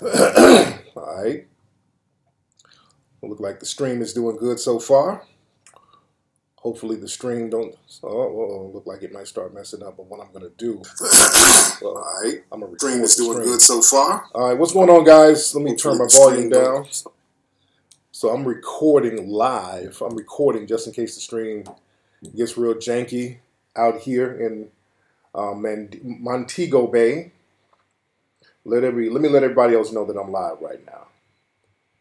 All right. Look like the stream is doing good so far. Hopefully the stream don't. Oh, look like it might start messing up. But what I'm gonna do? Well, all right. I'm gonna stream is doing stream. good so far. All right. What's going on, guys? Let me Hopefully turn my volume down. So I'm recording live. I'm recording just in case the stream gets real janky out here in um, Montego Bay. Let every let me let everybody else know that I'm live right now.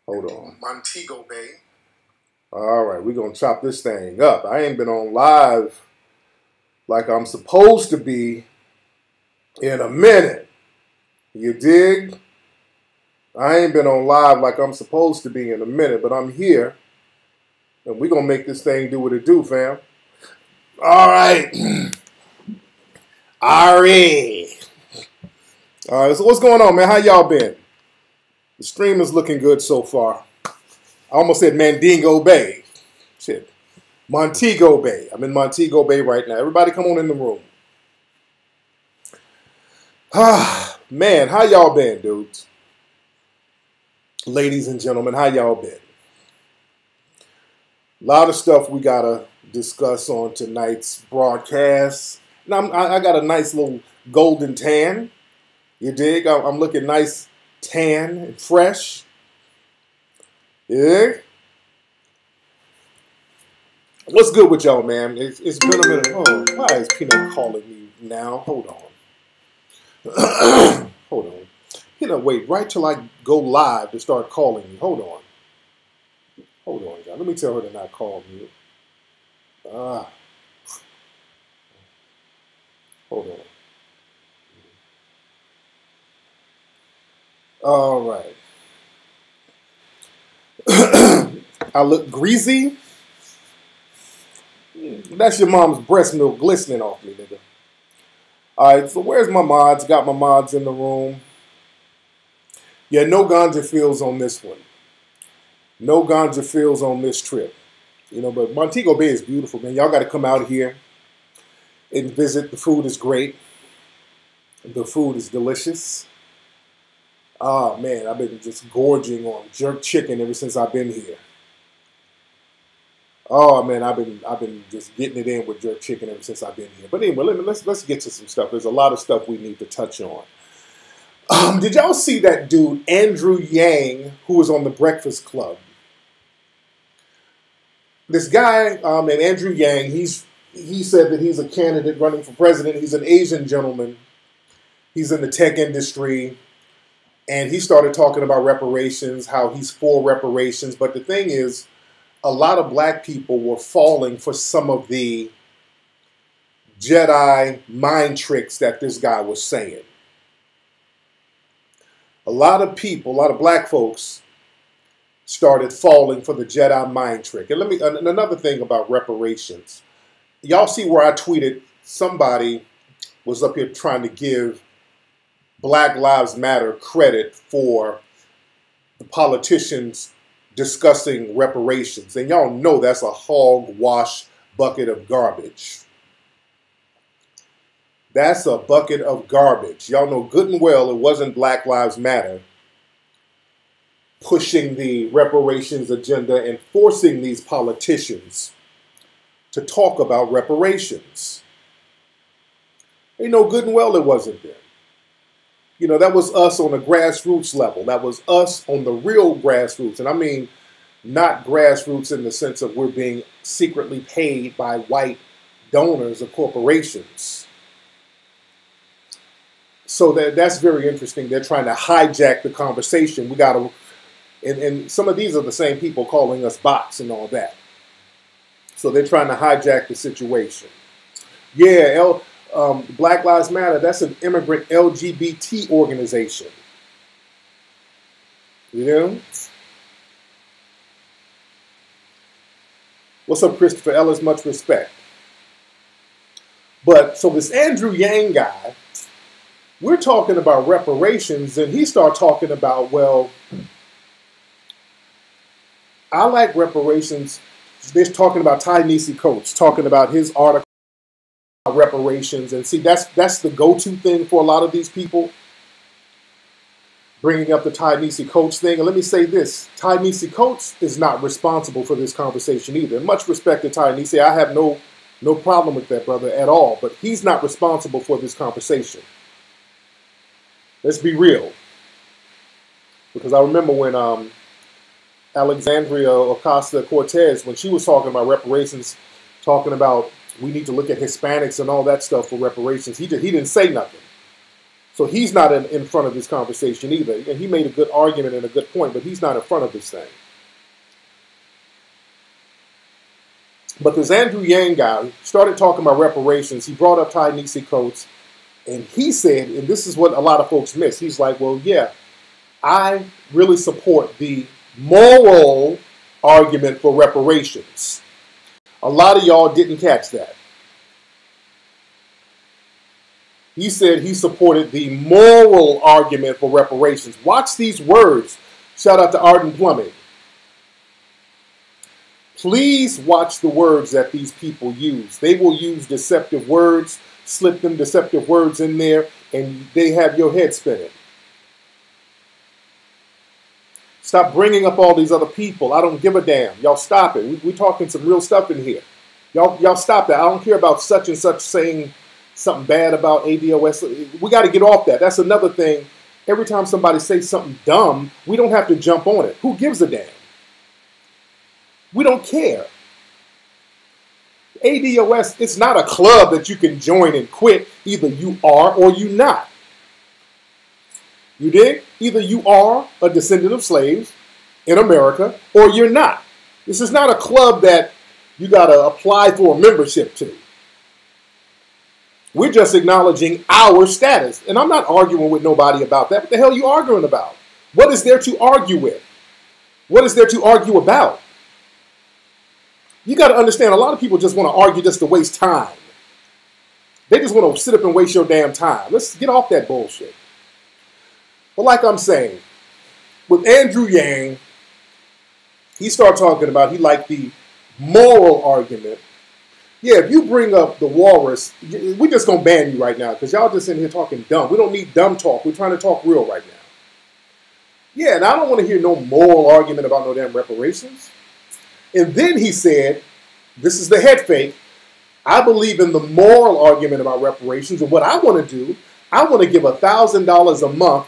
Hold on. Montego Bay. All right, we're gonna chop this thing up. I ain't been on live like I'm supposed to be in a minute. You dig? I ain't been on live like I'm supposed to be in a minute, but I'm here. And we're gonna make this thing do what it do, fam. All right. Ari. All right, so what's going on, man? How y'all been? The stream is looking good so far. I almost said Mandingo Bay. Shit. Montego Bay. I'm in Montego Bay right now. Everybody come on in the room. Ah, man, how y'all been, dudes? Ladies and gentlemen, how y'all been? A lot of stuff we gotta discuss on tonight's broadcast. Now, I, I got a nice little golden tan. You dig? I'm looking nice, tan, and fresh. Yeah. What's good with y'all, man? It's, it's been a minute. Oh, why is Peanut calling me now? Hold on. Hold on. Peanut, wait right till I go live to start calling me. Hold on. Hold on, John. Let me tell her to not call me. Ah. Hold on. All right. I look greasy. Hmm, that's your mom's breast milk glistening off me, nigga. All right, so where's my mods? Got my mods in the room. Yeah, no ganja feels on this one. No ganja feels on this trip. You know, but Montego Bay is beautiful, man. Y'all got to come out here and visit. The food is great. The food is delicious. Oh man, I've been just gorging on jerk chicken ever since I've been here. Oh man, I've been I've been just getting it in with jerk chicken ever since I've been here. But anyway, let me, let's let's get to some stuff. There's a lot of stuff we need to touch on. Um, did y'all see that dude Andrew Yang who was on the Breakfast Club? This guy um, named Andrew Yang, he's he said that he's a candidate running for president. He's an Asian gentleman. He's in the tech industry and he started talking about reparations, how he's for reparations. But the thing is, a lot of black people were falling for some of the Jedi mind tricks that this guy was saying. A lot of people, a lot of black folks started falling for the Jedi mind trick. And let me and another thing about reparations. Y'all see where I tweeted somebody was up here trying to give Black Lives Matter credit for the politicians discussing reparations. And y'all know that's a hogwash bucket of garbage. That's a bucket of garbage. Y'all know good and well it wasn't Black Lives Matter pushing the reparations agenda and forcing these politicians to talk about reparations. They know good and well it wasn't them. You know, that was us on the grassroots level. That was us on the real grassroots. And I mean, not grassroots in the sense of we're being secretly paid by white donors or corporations. So that that's very interesting. They're trying to hijack the conversation. We got to, and, and some of these are the same people calling us bots and all that. So they're trying to hijack the situation. Yeah, L, um, Black Lives Matter, that's an immigrant LGBT organization. You know? What's up, Christopher Ellis? Much respect. But so this Andrew Yang guy, we're talking about reparations, and he started talking about, well, I like reparations. They're talking about Ta-Nehisi Coates, talking about his article reparations and see that's that's the go-to thing for a lot of these people bringing up the Ta-Nehisi Coates thing. And let me say this Ta-Nehisi Coates is not responsible for this conversation either. much respect to Ta-Nehisi. I have no, no problem with that brother at all, but he's not responsible for this conversation. Let's be real. Because I remember when um, Alexandria Ocasio Cortez, when she was talking about reparations, talking about we need to look at Hispanics and all that stuff for reparations, he, did, he didn't say nothing. So he's not in, in front of this conversation either. And he made a good argument and a good point, but he's not in front of this thing. But this Andrew Yang guy started talking about reparations. He brought up Ta-Nehisi Coates, and he said, and this is what a lot of folks miss. He's like, well, yeah, I really support the moral argument for reparations. A lot of y'all didn't catch that. He said he supported the moral argument for reparations. Watch these words. Shout out to Arden Plumbing. Please watch the words that these people use. They will use deceptive words, slip them deceptive words in there, and they have your head spinning. Stop bringing up all these other people. I don't give a damn. Y'all stop it. We, are talking some real stuff in here. Y'all, y'all stop that. I don't care about such and such saying something bad about ADOS. We got to get off that. That's another thing. Every time somebody says something dumb, we don't have to jump on it. Who gives a damn? We don't care. ADOS, it's not a club that you can join and quit. Either you are or you're not. You dig? Either you are a descendant of slaves in America or you're not. This is not a club that you got to apply for a membership to. We're just acknowledging our status. And I'm not arguing with nobody about that. What the hell are you arguing about? What is there to argue with? What is there to argue about? You got to understand, a lot of people just want to argue just to waste time. They just want to sit up and waste your damn time. Let's get off that bullshit. But like I'm saying, with Andrew Yang, he started talking about he liked the moral argument yeah, if you bring up the walrus, we're just gonna ban you right now because y'all just in here talking dumb. We don't need dumb talk. We're trying to talk real right now. Yeah, and I don't want to hear no moral argument about no damn reparations. And then he said, "This is the head fake. I believe in the moral argument about reparations, and what I want to do, I want to give a thousand dollars a month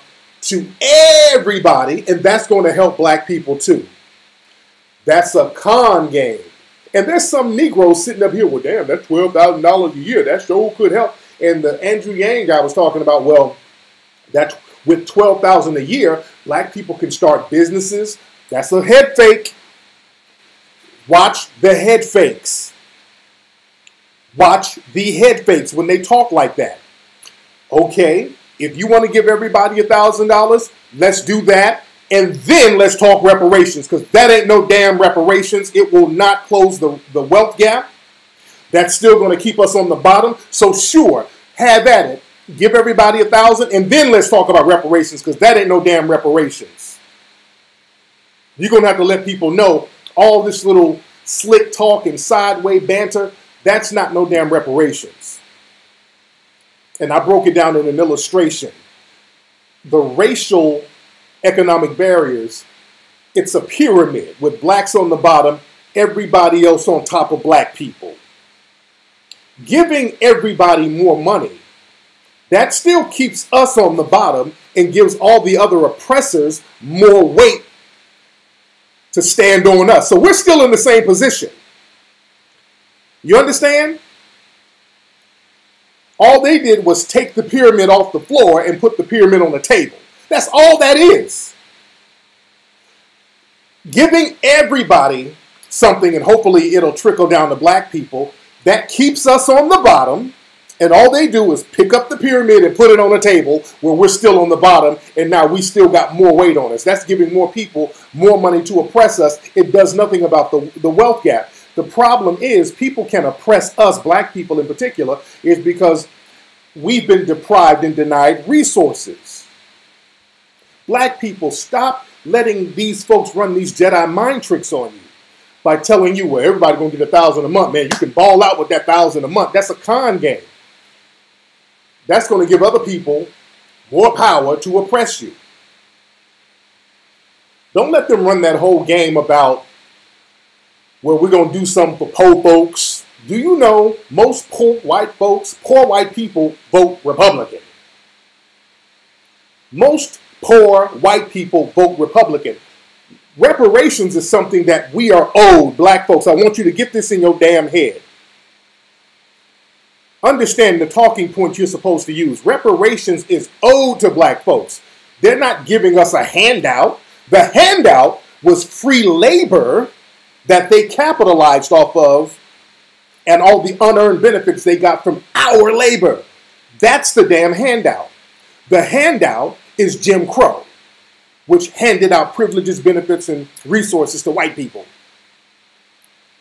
to everybody, and that's going to help black people too. That's a con game." And there's some Negroes sitting up here, well, damn, that's twelve thousand dollars a year. That sure could help. And the Andrew Yang guy was talking about, well, that with twelve thousand a year, black people can start businesses. That's a head fake. Watch the head fakes. Watch the head fakes when they talk like that. Okay, if you want to give everybody a thousand dollars, let's do that. And then let's talk reparations, because that ain't no damn reparations. It will not close the, the wealth gap. That's still going to keep us on the bottom. So sure, have at it. Give everybody a thousand, and then let's talk about reparations, because that ain't no damn reparations. You're going to have to let people know all this little slick talk and sideway banter, that's not no damn reparations. And I broke it down in an illustration. The racial economic barriers, it's a pyramid with blacks on the bottom, everybody else on top of black people. Giving everybody more money, that still keeps us on the bottom and gives all the other oppressors more weight to stand on us. So we're still in the same position. You understand? All they did was take the pyramid off the floor and put the pyramid on the table. That's all that is. Giving everybody something, and hopefully it'll trickle down to black people, that keeps us on the bottom. And all they do is pick up the pyramid and put it on a table where we're still on the bottom, and now we still got more weight on us. That's giving more people more money to oppress us. It does nothing about the, the wealth gap. The problem is people can oppress us, black people in particular, is because we've been deprived and denied resources. Black people, stop letting these folks run these Jedi mind tricks on you by telling you, well, everybody gonna get a thousand a month. Man, you can ball out with that thousand a month. That's a con game. That's gonna give other people more power to oppress you. Don't let them run that whole game about where we're going to do something for poor folks. Do you know most poor white folks, poor white people vote Republican? Most poor white people vote Republican. Reparations is something that we are owed, black folks. I want you to get this in your damn head. Understand the talking point you're supposed to use. Reparations is owed to black folks. They're not giving us a handout. The handout was free labor that they capitalized off of and all the unearned benefits they got from our labor. That's the damn handout. The handout is Jim Crow, which handed out privileges, benefits, and resources to white people.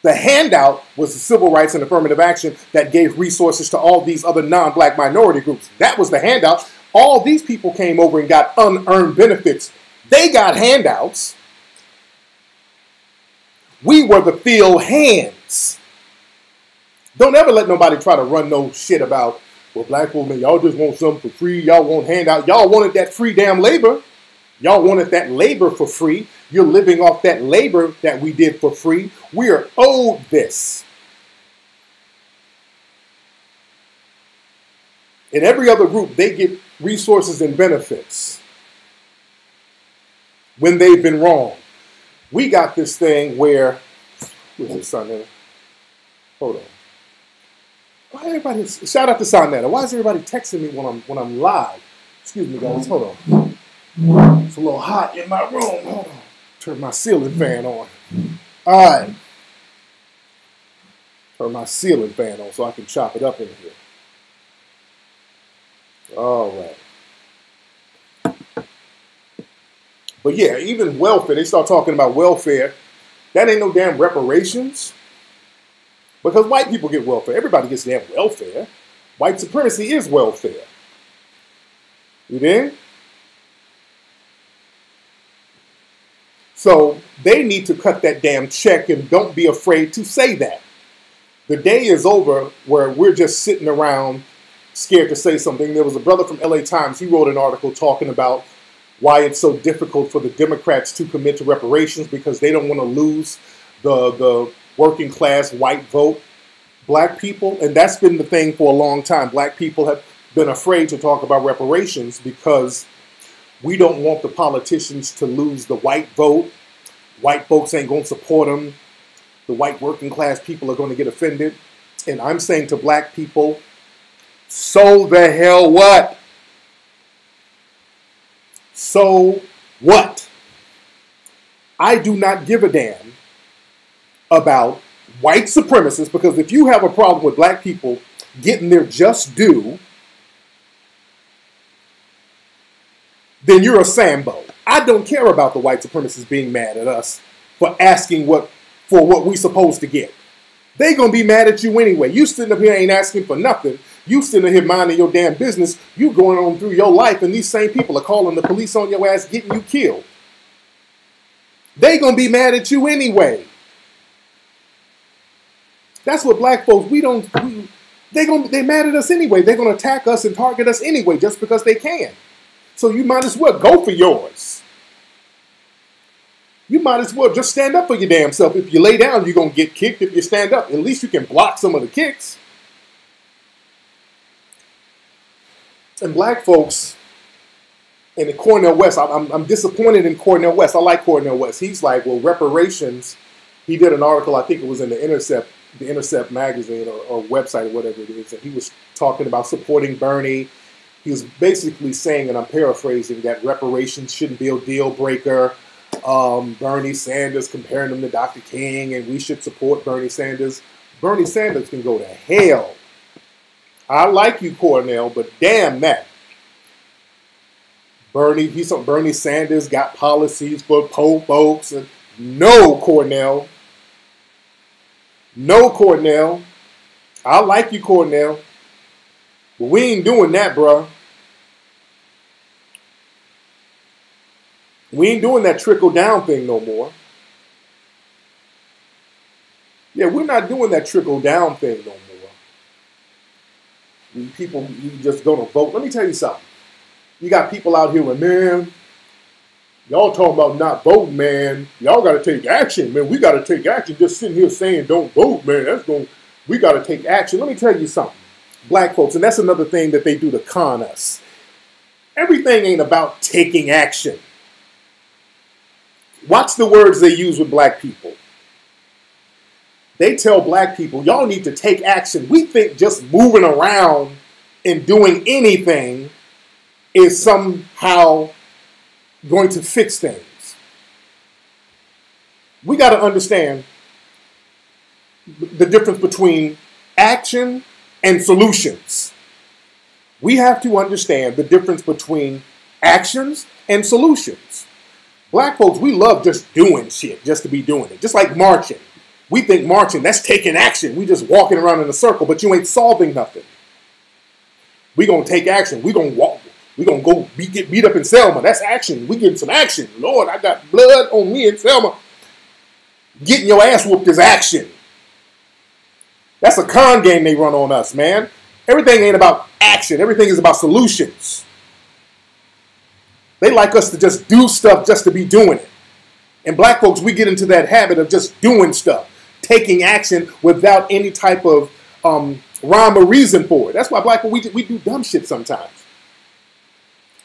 The handout was the civil rights and affirmative action that gave resources to all these other non black minority groups. That was the handout. All these people came over and got unearned benefits. They got handouts. We were the field hands. Don't ever let nobody try to run no shit about, well, black women, y'all just want something for free. Y'all want handout. Y'all wanted that free damn labor. Y'all wanted that labor for free. You're living off that labor that we did for free. We are owed this. In every other group, they get resources and benefits when they've been wrong. We got this thing where, who's this son? Hold on. Why everybody shout out to Sonetta? Why is everybody texting me when I'm when I'm live? Excuse me, guys. Hold on. It's a little hot in my room. Hold on. Turn my ceiling fan on. All right. Turn my ceiling fan on so I can chop it up in here. All right. But yeah, even welfare, they start talking about welfare. That ain't no damn reparations. Because white people get welfare. Everybody gets damn welfare. White supremacy is welfare. You did? So they need to cut that damn check and don't be afraid to say that. The day is over where we're just sitting around scared to say something. There was a brother from LA Times, he wrote an article talking about why it's so difficult for the Democrats to commit to reparations because they don't want to lose the, the working class white vote. Black people, and that's been the thing for a long time, black people have been afraid to talk about reparations because we don't want the politicians to lose the white vote. White folks ain't going to support them. The white working class people are going to get offended. And I'm saying to black people, so the hell what? So what? I do not give a damn about white supremacists because if you have a problem with black people getting their just due, then you're a Sambo. I don't care about the white supremacists being mad at us for asking what for what we supposed to get. They gonna be mad at you anyway. You sitting up here ain't asking for nothing. You sitting here minding your damn business. You going on through your life, and these same people are calling the police on your ass, getting you killed. They gonna be mad at you anyway. That's what black folks we don't. We, they gonna they mad at us anyway. They're gonna attack us and target us anyway, just because they can. So you might as well go for yours. You might as well just stand up for your damn self. If you lay down, you're to get kicked. If you stand up, at least you can block some of the kicks. And black folks in Cornel West, I'm, I'm disappointed in Cornel West. I like Cornel West. He's like, well, reparations. He did an article, I think it was in the Intercept, the Intercept magazine or, or website or whatever it is, and he was talking about supporting Bernie he was basically saying, and I'm paraphrasing, that reparations shouldn't be a deal breaker. Um, Bernie Sanders comparing him to Dr. King, and we should support Bernie Sanders. Bernie Sanders can go to hell. I like you, Cornel, but damn that. Bernie, he's on Bernie Sanders got policies for poor folks, and no, Cornel. No, Cornel. I like you, Cornel. But we ain't doing that, bro. We ain't doing that trickle down thing no more. Yeah, we're not doing that trickle down thing no more. People, you just gonna vote. Let me tell you something. You got people out here with, man, Y'all talking about not voting, man. Y'all got to take action, man. We got to take action. Just sitting here saying don't vote, man. That's going. We got to take action. Let me tell you something, black folks, and that's another thing that they do to con us. Everything ain't about taking action. Watch the words they use with black people. They tell black people, y'all need to take action. We think just moving around and doing anything is somehow going to fix things. We got to understand the difference between action and solutions. We have to understand the difference between actions and solutions. Black folks, we love just doing shit just to be doing it, just like marching. We think marching, that's taking action. We just walking around in a circle, but you ain't solving nothing. We gonna take action. We gonna walk. We gonna go beat, get beat up in Selma. That's action. We getting some action. Lord, I got blood on me in Selma. Getting your ass whooped is action. That's a con game they run on us, man. Everything ain't about action. Everything is about solutions. They like us to just do stuff just to be doing it. And black folks, we get into that habit of just doing stuff, taking action without any type of um, rhyme or reason for it. That's why black people, we, we do dumb shit sometimes.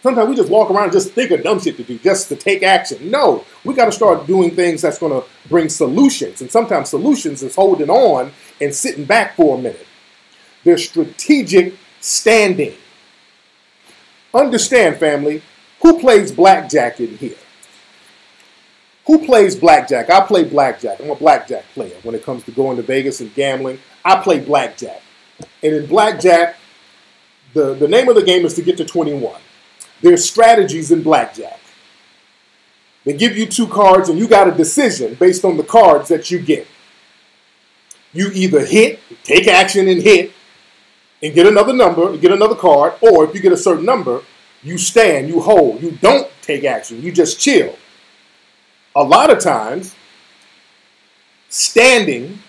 Sometimes we just walk around and just think of dumb shit to do, just to take action. No, we got to start doing things that's going to bring solutions. And sometimes solutions is holding on and sitting back for a minute. There's strategic standing. Understand, family, who plays blackjack in here? Who plays blackjack? I play blackjack. I'm a blackjack player when it comes to going to Vegas and gambling. I play blackjack. And in blackjack, the, the name of the game is to get to 21. There's strategies in blackjack. They give you two cards and you got a decision based on the cards that you get. You either hit, take action and hit, and get another number, get another card, or if you get a certain number, you stand, you hold, you don't take action, you just chill. A lot of times, standing,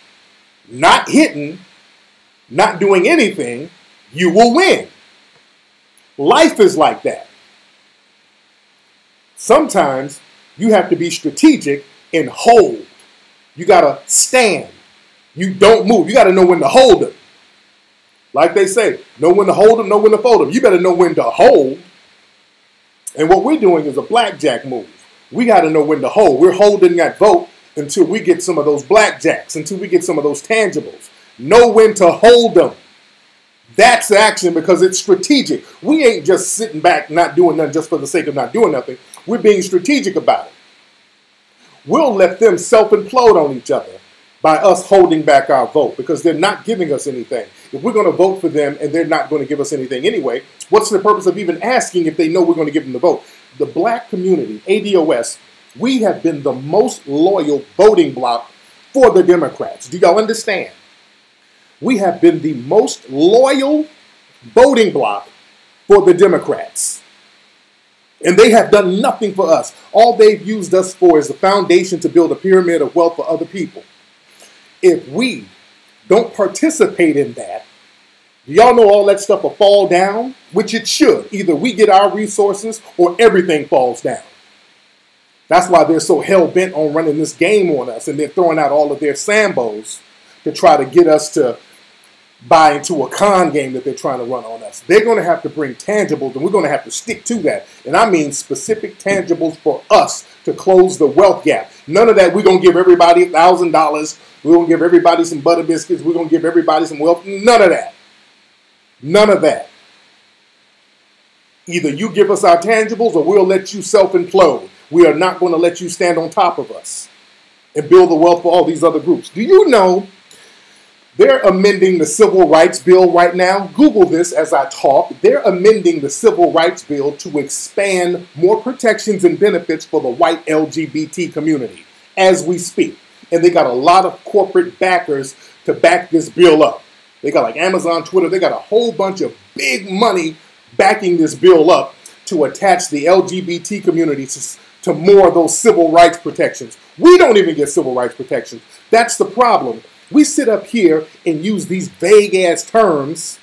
not hitting, not doing anything, you will win. Life is like that. Sometimes you have to be strategic and hold. You got to stand. You don't move. You got to know when to hold them. Like they say, know when to hold them, know when to fold them. You better know when to hold. And what we're doing is a blackjack move. We got to know when to hold. We're holding that vote until we get some of those blackjacks, until we get some of those tangibles. Know when to hold them. That's action because it's strategic. We ain't just sitting back not doing nothing just for the sake of not doing nothing. We're being strategic about it. We'll let them self implode on each other by us holding back our vote because they're not giving us anything. If we're going to vote for them and they're not going to give us anything anyway, what's the purpose of even asking if they know we're going to give them the vote? The black community, ADOS, we have been the most loyal voting bloc for the Democrats. Do y'all understand? We have been the most loyal voting bloc for the Democrats. And they have done nothing for us. All they've used us for is the foundation to build a pyramid of wealth for other people. If we don't participate in that, y'all know all that stuff will fall down? Which it should. Either we get our resources or everything falls down. That's why they're so hell bent on running this game on us and they're throwing out all of their sambos to try to get us to buy into a con game that they're trying to run on us. They're going to have to bring tangibles, and we're going to have to stick to that. And I mean specific tangibles for us to close the wealth gap. None of that. We're going to give everybody a thousand dollars. We're going to give everybody some butter biscuits. We're going to give everybody some wealth. None of that. None of that. Either you give us our tangibles or we'll let you self implode. We are not going to let you stand on top of us and build the wealth for all these other groups. Do you know they're amending the Civil Rights Bill right now. Google this as I talk. They're amending the Civil Rights Bill to expand more protections and benefits for the white LGBT community as we speak. And they got a lot of corporate backers to back this bill up. They got like Amazon, Twitter, they got a whole bunch of big money backing this bill up to attach the LGBT community to, to more of those civil rights protections. We don't even get civil rights protections. That's the problem we sit up here and use these vague ass terms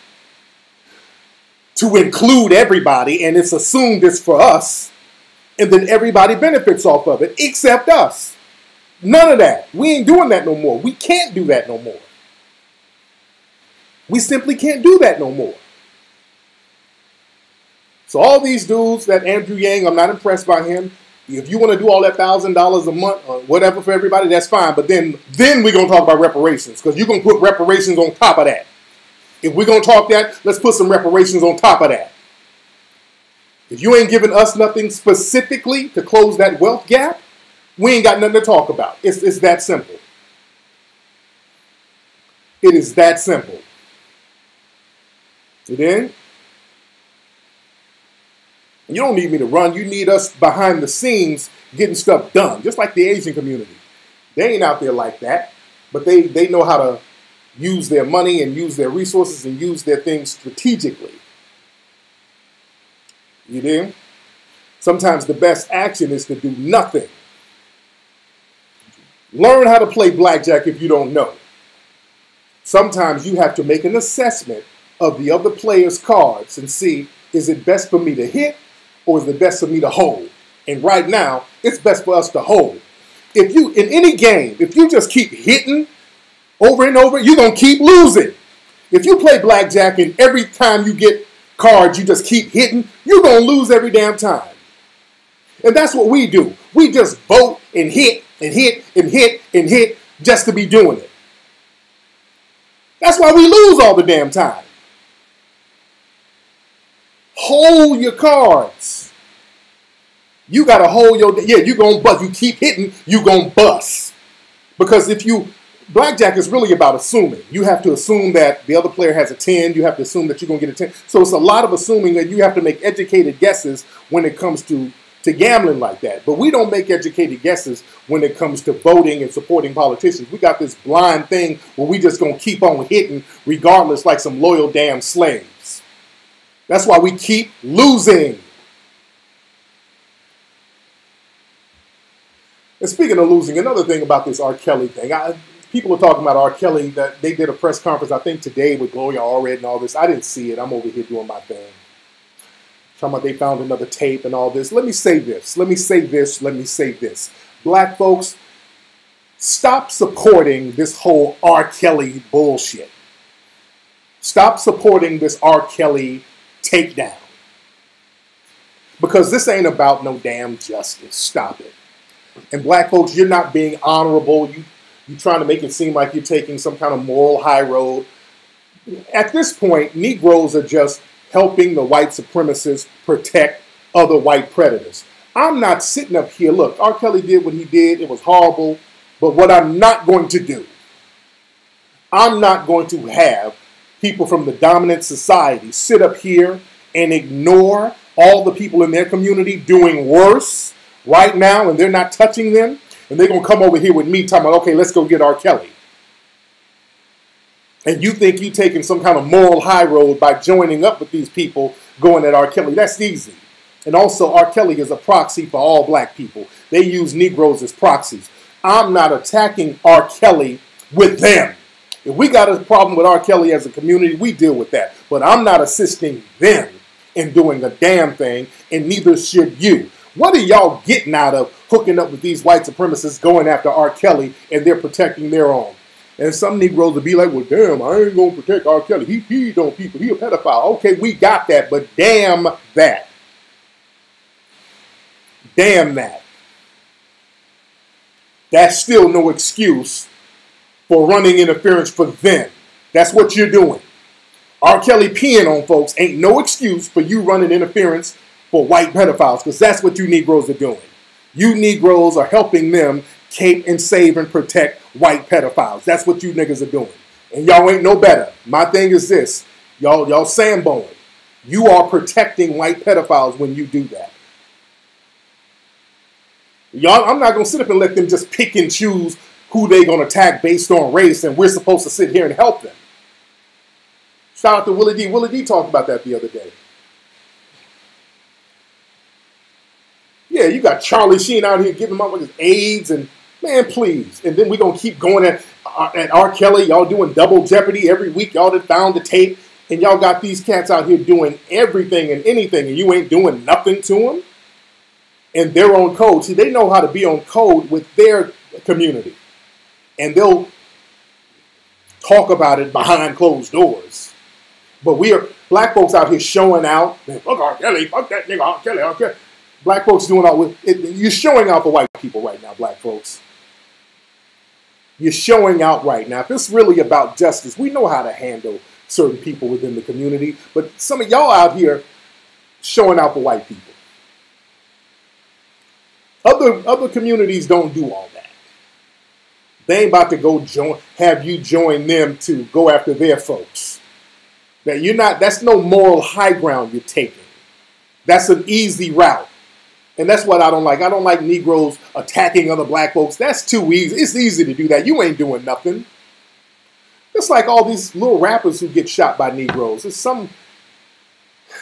to include everybody, and it's assumed it's for us. And then everybody benefits off of it, except us. None of that. We ain't doing that no more. We can't do that no more. We simply can't do that no more. So all these dudes, that Andrew Yang, I'm not impressed by him. If you want to do all that thousand dollars a month or whatever for everybody, that's fine. But then, then we're gonna talk about reparations because you're gonna put reparations on top of that. If we're gonna talk that, let's put some reparations on top of that. If you ain't giving us nothing specifically to close that wealth gap, we ain't got nothing to talk about. It's, it's that simple. It is that simple. You did? You don't need me to run. You need us behind the scenes getting stuff done, just like the Asian community. They ain't out there like that, but they, they know how to use their money and use their resources and use their things strategically. You do? Sometimes the best action is to do nothing. Learn how to play blackjack if you don't know. Sometimes you have to make an assessment of the other player's cards and see is it best for me to hit or is it best for me to hold? And right now, it's best for us to hold. If you, in any game, if you just keep hitting over and over, you're going to keep losing. If you play blackjack and every time you get cards you just keep hitting, you're going to lose every damn time. And that's what we do. We just vote and hit and hit and hit and hit just to be doing it. That's why we lose all the damn time. Hold your cards. You gotta hold your yeah. You gonna bust. You keep hitting. You gonna bust. Because if you blackjack is really about assuming. You have to assume that the other player has a 10. You have to assume that you're going to get a 10. So it's a lot of assuming that you have to make educated guesses when it comes to, to gambling like that. But we don't make educated guesses when it comes to voting and supporting politicians. We got this blind thing where we just going to keep on hitting regardless like some loyal damn slaves. That's why we keep losing. And speaking of losing, another thing about this R. Kelly thing, I, people are talking about R. Kelly that they did a press conference, I think today with Gloria Allred and all this. I didn't see it. I'm over here doing my thing. Talking about they found another tape and all this. Let me say this. Let me say this. Let me say this. Black folks, stop supporting this whole R. Kelly bullshit. Stop supporting this R. Kelly takedown. Because this ain't about no damn justice. Stop it. And black folks, you're not being honorable. You you're trying to make it seem like you're taking some kind of moral high road. At this point, Negroes are just helping the white supremacists protect other white predators. I'm not sitting up here. Look, R. Kelly did what he did. It was horrible. But what I'm not going to do, I'm not going to have people from the dominant society sit up here and ignore all the people in their community doing worse right now and they're not touching them. And they're going to come over here with me talking about, okay, let's go get R. Kelly. And you think you are taking some kind of moral high road by joining up with these people going at R. Kelly. That's easy. And also, R. Kelly is a proxy for all black people. They use Negroes as proxies. I'm not attacking R. Kelly with them. If we got a problem with R. Kelly as a community, we deal with that. But I'm not assisting them in doing a damn thing, and neither should you. What are y'all getting out of hooking up with these white supremacists going after R. Kelly and they're protecting their own? And some Negroes will be like, well, damn, I ain't going to protect R. Kelly. He peed on people. He a pedophile. Okay, we got that, but damn that. Damn that. That's still no excuse for running interference for them. That's what you're doing. R. Kelly peeing on folks ain't no excuse for you running interference for white pedophiles because that's what you Negroes are doing. You Negroes are helping them cape and save and protect white pedophiles. That's what you niggas are doing. And y'all ain't no better. My thing is this. Y'all, y'all sandboning. You are protecting white pedophiles when you do that. Y'all, I'm not gonna sit up and let them just pick and choose who they gonna attack based on race, and we're supposed to sit here and help them. Shout out to Willie D. Willie D talked about that the other day. Yeah, you got Charlie Sheen out here giving up on his AIDS and man, please. And then we're gonna keep going at uh, at R. Kelly. Y'all doing double jeopardy every week. Y'all done found the tape, and y'all got these cats out here doing everything and anything, and you ain't doing nothing to them. and they're on code. See, they know how to be on code with their community, and they'll talk about it behind closed doors. But we are black folks out here showing out. Fuck R. Kelly, fuck that nigga R. Kelly, R. Kelly. Black folks doing all with it, you're showing out for white people right now, black folks. You're showing out right now. If it's really about justice, we know how to handle certain people within the community. But some of y'all out here showing out for white people. Other other communities don't do all that. They ain't about to go join have you join them to go after their folks. That you're not that's no moral high ground you're taking. That's an easy route. And that's what I don't like. I don't like Negroes attacking other black folks. That's too easy. It's easy to do that. You ain't doing nothing. It's like all these little rappers who get shot by Negroes. It's some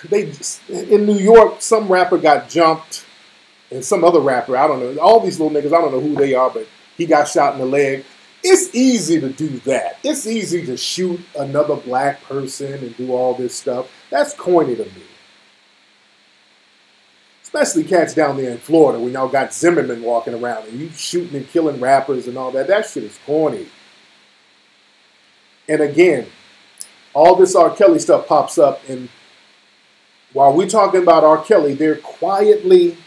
they in New York, some rapper got jumped, and some other rapper, I don't know. All these little niggas, I don't know who they are, but he got shot in the leg. It's easy to do that. It's easy to shoot another black person and do all this stuff. That's corny to me especially cats down there in Florida. We now got Zimmerman walking around and you shooting and killing rappers and all that. That shit is corny. And again, all this R. Kelly stuff pops up, and while we're talking about R. Kelly, they're quietly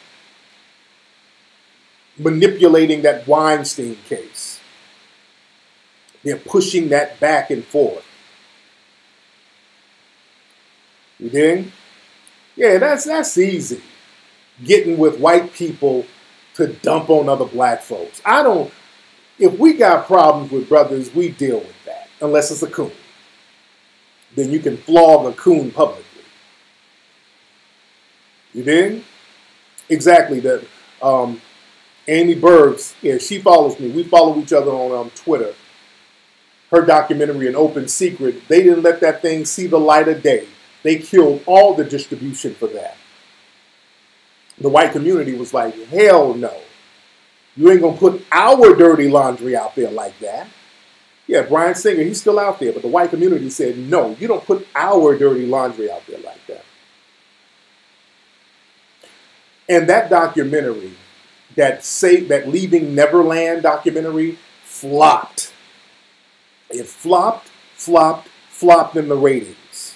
manipulating that Weinstein case. They're pushing that back and forth. You dig? Yeah, that's that's easy getting with white people to dump on other black folks. I don't, if we got problems with brothers, we deal with that, unless it's a coon. Then you can flog a coon publicly. You did? Exactly. That um, Amy Bergs, yeah, she follows me. We follow each other on um, Twitter. Her documentary, An Open Secret, they didn't let that thing see the light of day. They killed all the distribution for that the white community was like, hell no. You ain't gonna put our dirty laundry out there like that. Yeah, Bryan Singer, he's still out there, but the white community said, no, you don't put our dirty laundry out there like that. And that documentary, that say that Leaving Neverland documentary, flopped. It flopped, flopped, flopped in the ratings.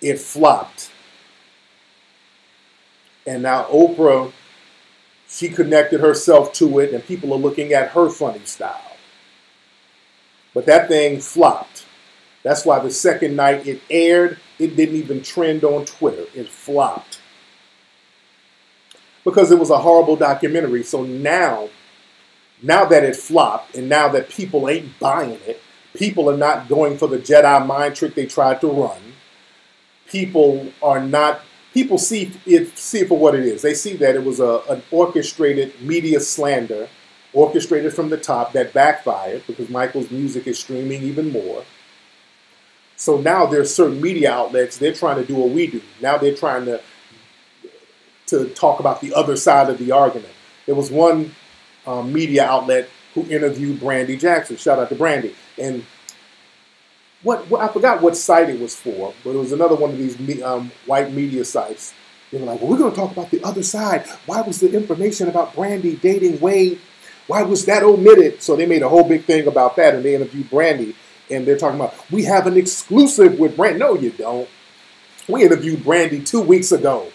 It flopped. And now Oprah, she connected herself to it, and people are looking at her funny style. But that thing flopped. That's why the second night it aired, it didn't even trend on Twitter. It flopped. Because it was a horrible documentary. So now, now that it flopped, and now that people ain't buying it, people are not going for the Jedi mind trick they tried to run. People are not people see it see it for what it is. They see that it was a, an orchestrated media slander, orchestrated from the top that backfired because Michael's music is streaming even more. So now there's certain media outlets they're trying to do what we do. Now they're trying to to talk about the other side of the argument. There was one um, media outlet who interviewed Brandi Jackson. Shout out to Brandi. And what, what, I forgot what site it was for, but it was another one of these um, white media sites. They were like, "Well, we're going to talk about the other side. Why was the information about Brandi dating Wade? Why was that omitted?" So they made a whole big thing about that, and they interviewed Brandi, and they're talking about we have an exclusive with Brandi. No, you don't. We interviewed Brandi two weeks ago.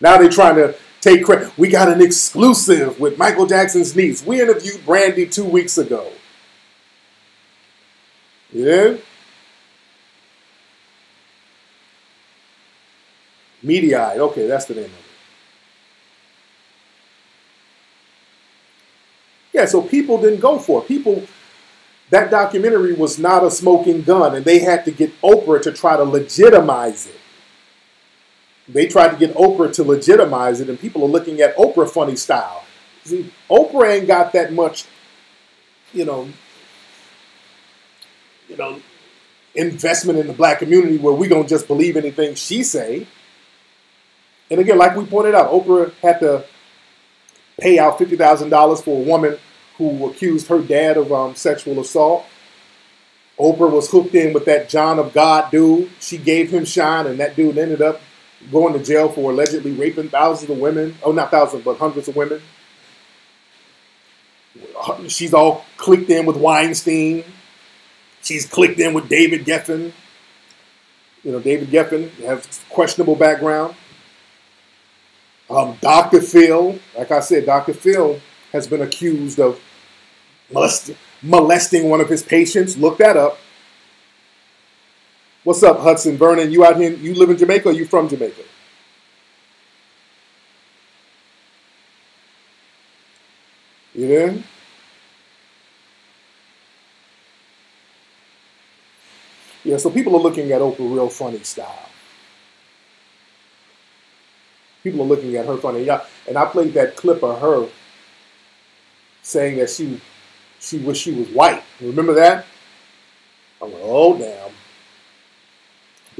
Now they're trying to take credit. We got an exclusive with Michael Jackson's niece. We interviewed Brandi two weeks ago. Yeah? Mediaite. Okay, that's the name of it. Yeah, so people didn't go for it. People, that documentary was not a smoking gun, and they had to get Oprah to try to legitimize it. They tried to get Oprah to legitimize it, and people are looking at Oprah funny style. See, Oprah ain't got that much, you know, you know, investment in the black community where we don't just believe anything she say. And again, like we pointed out, Oprah had to pay out fifty thousand dollars for a woman who accused her dad of um, sexual assault. Oprah was hooked in with that John of God dude. She gave him shine, and that dude ended up going to jail for allegedly raping thousands of women. Oh, not thousands, but hundreds of women. She's all clicked in with Weinstein. She's clicked in with David Geffen. You know, David Geffen has questionable background. Um, Dr. Phil, like I said, Dr. Phil has been accused of molest- molesting one of his patients. Look that up. What's up, Hudson Vernon? You out here? You live in Jamaica? You from Jamaica? You there? Yeah, so people are looking at Oprah real funny style. People are looking at her funny. Yeah, and I played that clip of her saying that she she wished she was white. Remember that? I'm like, oh damn.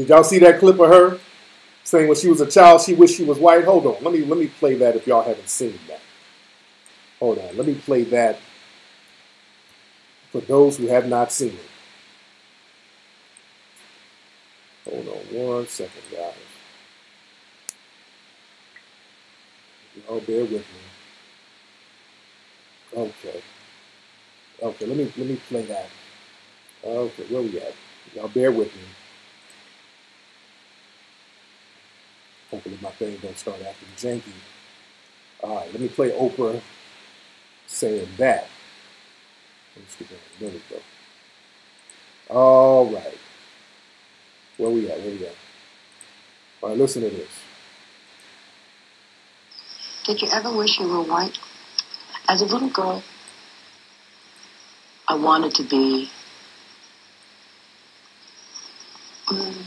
Did y'all see that clip of her saying when she was a child she wished she was white? Hold on, let me let me play that if y'all haven't seen that. Hold on, let me play that for those who have not seen it. Hold on one second, guys. Y'all bear with me. Okay. Okay, let me let me play that. Okay, where we at? Y'all bear with me. Hopefully my thing don't start acting janky. All right, let me play Oprah saying that. Let's get going. There we go. All right. Where we at? Where we at? All right, listen to this. Did you ever wish you were white? As a little girl, I wanted to be. Um,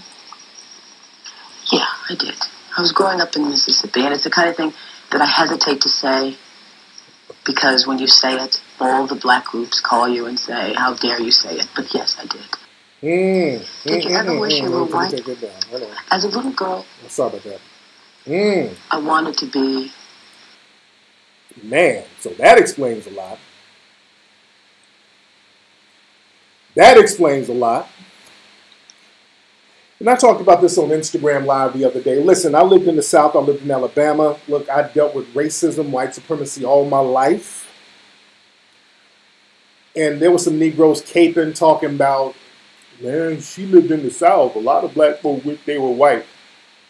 yeah, I did. I was growing up in Mississippi, and it's the kind of thing that I hesitate to say because when you say it, all the black groups call you and say, How dare you say it? But yes, I did. Mm, did mm, you ever mm, wish mm, you were white? As a little girl, sorry about that. Mm. I wanted to be. Man, so that explains a lot. That explains a lot. And I talked about this on Instagram Live the other day. Listen, I lived in the South, I lived in Alabama. Look, I dealt with racism, white supremacy all my life. And there were some Negroes caping, talking about, man, she lived in the South. A lot of black folk they were white.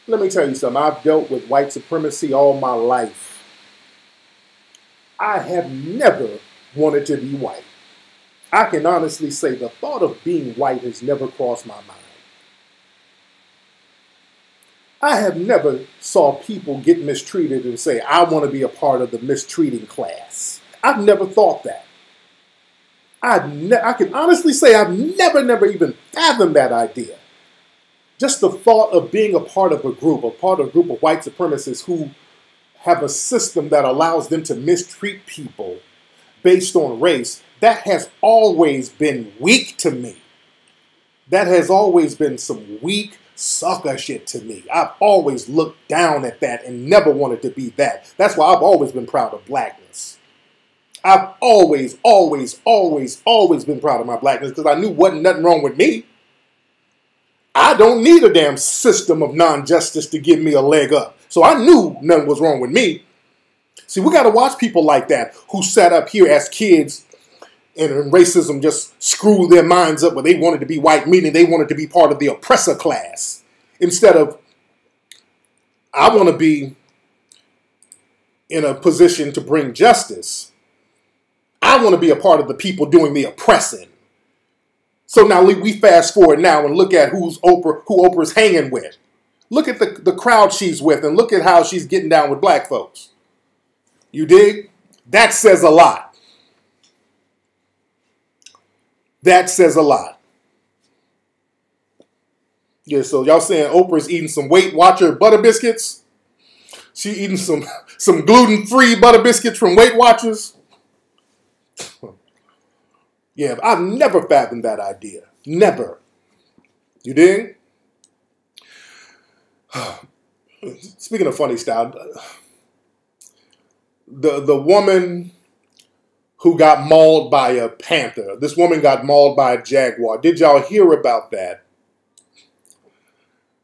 Let me tell you something. I've dealt with white supremacy all my life. I have never wanted to be white. I can honestly say the thought of being white has never crossed my mind. I have never saw people get mistreated and say, I want to be a part of the mistreating class. I've never thought that. I, ne- I can honestly say I've never, never even fathomed that idea. Just the thought of being a part of a group, a part of a group of white supremacists who have a system that allows them to mistreat people based on race, that has always been weak to me. That has always been some weak, sucker shit to me. I've always looked down at that and never wanted to be that. That's why I've always been proud of blackness. I've always, always, always, always been proud of my blackness because I knew wasn't nothing wrong with me. I don't need a damn system of non-justice to give me a leg up. So I knew nothing was wrong with me. See, we got to watch people like that who sat up here as kids and racism just screwed their minds up where they wanted to be white, meaning they wanted to be part of the oppressor class. Instead of, I want to be in a position to bring justice. I want to be a part of the people doing the oppressing. So now we fast forward now and look at who's Oprah, who Oprah's hanging with. Look at the, the crowd she's with and look at how she's getting down with black folks. You dig? That says a lot. That says a lot. Yeah, so y'all saying Oprah's eating some Weight Watcher butter biscuits? She eating some some gluten-free butter biscuits from Weight Watchers? yeah, I've never fathomed that idea. Never. You dig? Speaking of funny style, the the woman who got mauled by a panther. This woman got mauled by a jaguar. Did y'all hear about that?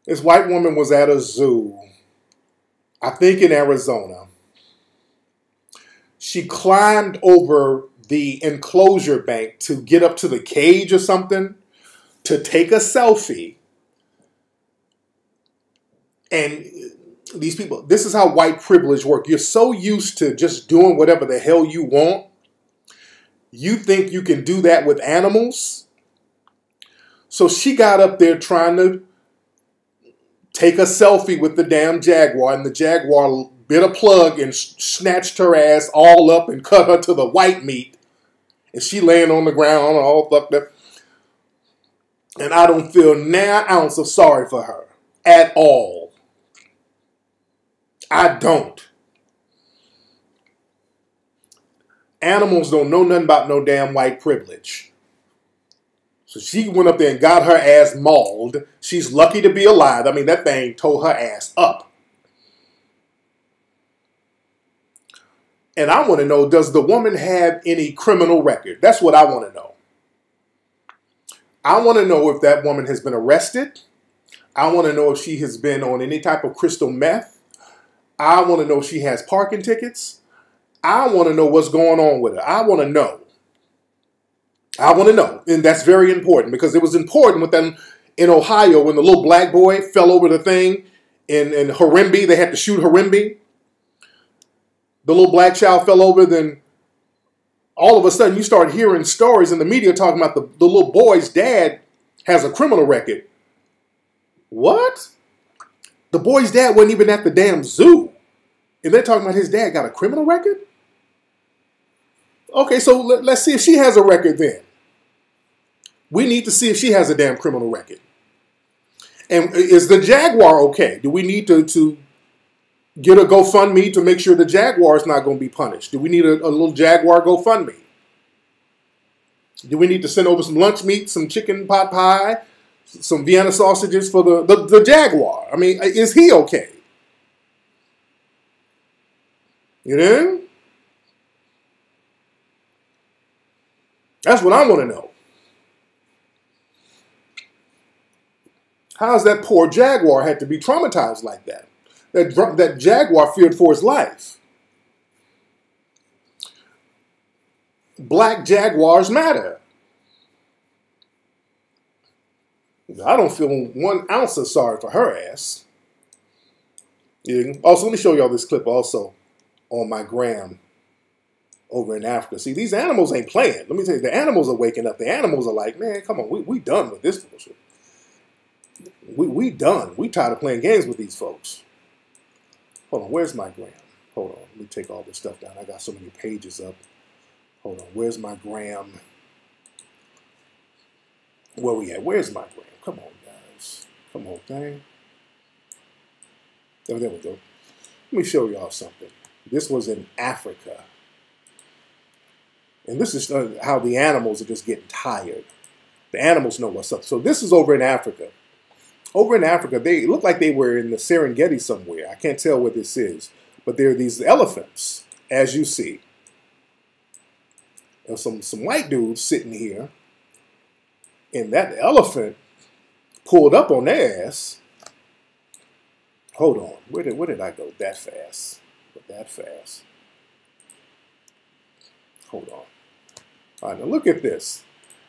This white woman was at a zoo, I think in Arizona. She climbed over the enclosure bank to get up to the cage or something to take a selfie. And these people, this is how white privilege works. You're so used to just doing whatever the hell you want. You think you can do that with animals? So she got up there trying to take a selfie with the damn jaguar, and the jaguar bit a plug and snatched her ass all up and cut her to the white meat. And she laying on the ground all fucked up. And I don't feel now ounce of sorry for her at all. I don't. Animals don't know nothing about no damn white privilege. So she went up there and got her ass mauled. She's lucky to be alive. I mean, that thing tore her ass up. And I want to know does the woman have any criminal record? That's what I want to know. I want to know if that woman has been arrested. I want to know if she has been on any type of crystal meth. I want to know if she has parking tickets. I want to know what's going on with her. I want to know. I want to know. And that's very important because it was important with them in Ohio when the little black boy fell over the thing in, in Harambe. They had to shoot Harambe. The little black child fell over, then all of a sudden you start hearing stories in the media talking about the, the little boy's dad has a criminal record. What? The boy's dad wasn't even at the damn zoo. And they're talking about his dad got a criminal record? Okay, so let, us see if she has a record then. We need to see if she has a damn criminal record. And is the Jaguar okay? Do we need to, to get a GoFundMe to make sure the Jaguar is not going to be punished? Do we need a, a little Jaguar GoFundMe? Do we need to send over some lunch meat, some chicken pot pie, some Vienna sausages for the, the, the Jaguar? I mean, is he okay? You know? That's what I want to know. How's that poor Jaguar had to be traumatized like that? That, that Jaguar feared for his life. Black Jaguars matter. I don't feel one ounce of sorry for her ass. Also, let me show y'all this clip also on my gram over in Africa. See, these animals ain't playing. Let me tell you, the animals are waking up. The animals are like, man, come on, we, we done with this bullshit. We, we done. We tired of playing games with these folks. Hold on, where's my gram? Hold on, let me take all this stuff down. I got so many pages up. Hold on, where's my gram? Where we at? Where's my gram? Come on, guys. Come on, thing. Oh, there we go. Let me show y'all something. This was in Africa. And this is uh, how the animals are just getting tired. The animals know what's up. So this is over in Africa. Over in Africa, they look like they were in the Serengeti somewhere. I can't tell where this is. But there are these elephants, as you see. And some, some white dudes sitting here. And that elephant pulled up on their ass. Hold on. Where did, where did I go that fast? That fast. Hold on. All right, now look at this.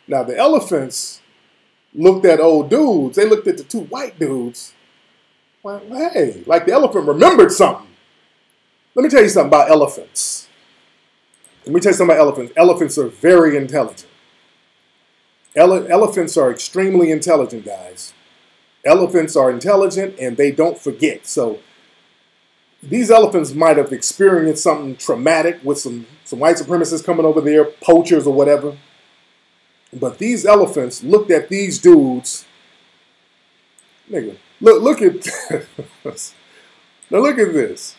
Now the elephants looked at old dudes. They looked at the two white dudes. Well, hey, like the elephant remembered something. Let me tell you something about elephants. Let me tell you something about elephants. Elephants are very intelligent. Ele elephants are extremely intelligent, guys. Elephants are intelligent and they don't forget. So these elephants might have experienced something traumatic with some, some white supremacists coming over there, poachers or whatever. But these elephants looked at these dudes. Nigga, look, look at this. now look at this.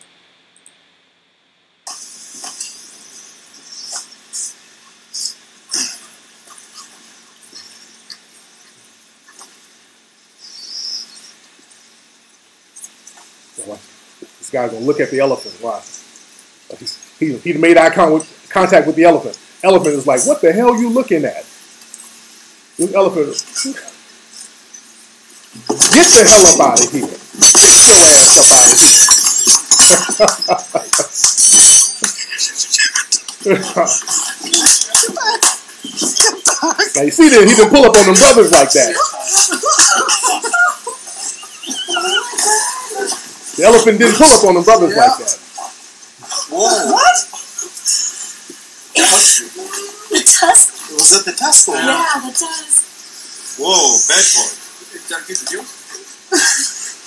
Guy's gonna look at the elephant. Watch. He, he made eye con contact with the elephant. Elephant is like, what the hell are you looking at? This elephant. Get the hell up out of here. Get your ass up out of here. now you see that he didn't pull up on them brothers like that. The elephant didn't pull up on the brothers yeah. like that. Whoa. What? The tusk. Was it the tusk? Yeah, yeah the tusk. Whoa, bad boy. Did that get the deal?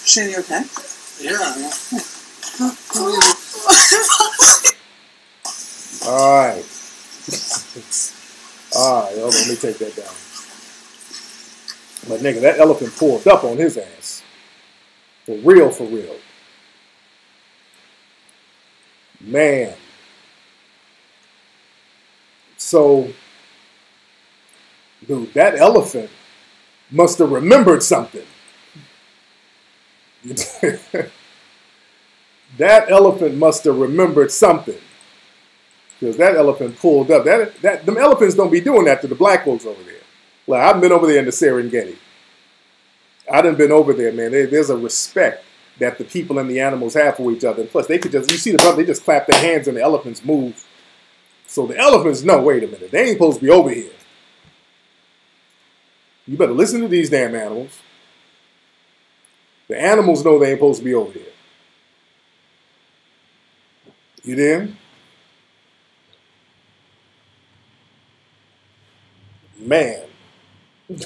Shane, you okay? Yeah. All right. All right, hold on, let me take that down. But nigga, that elephant pulled up on his ass. For real, for real. Man. So, dude, that elephant must have remembered something. that elephant must have remembered something. Because that elephant pulled up. That that them elephants don't be doing that to the black folks over there. Like I've been over there in the Serengeti. I done been over there, man. There, there's a respect that the people and the animals have for each other. And plus, they could just, you see the brother, they just clap their hands and the elephants move. So the elephants know, wait a minute, they ain't supposed to be over here. You better listen to these damn animals. The animals know they ain't supposed to be over here. You then? Man.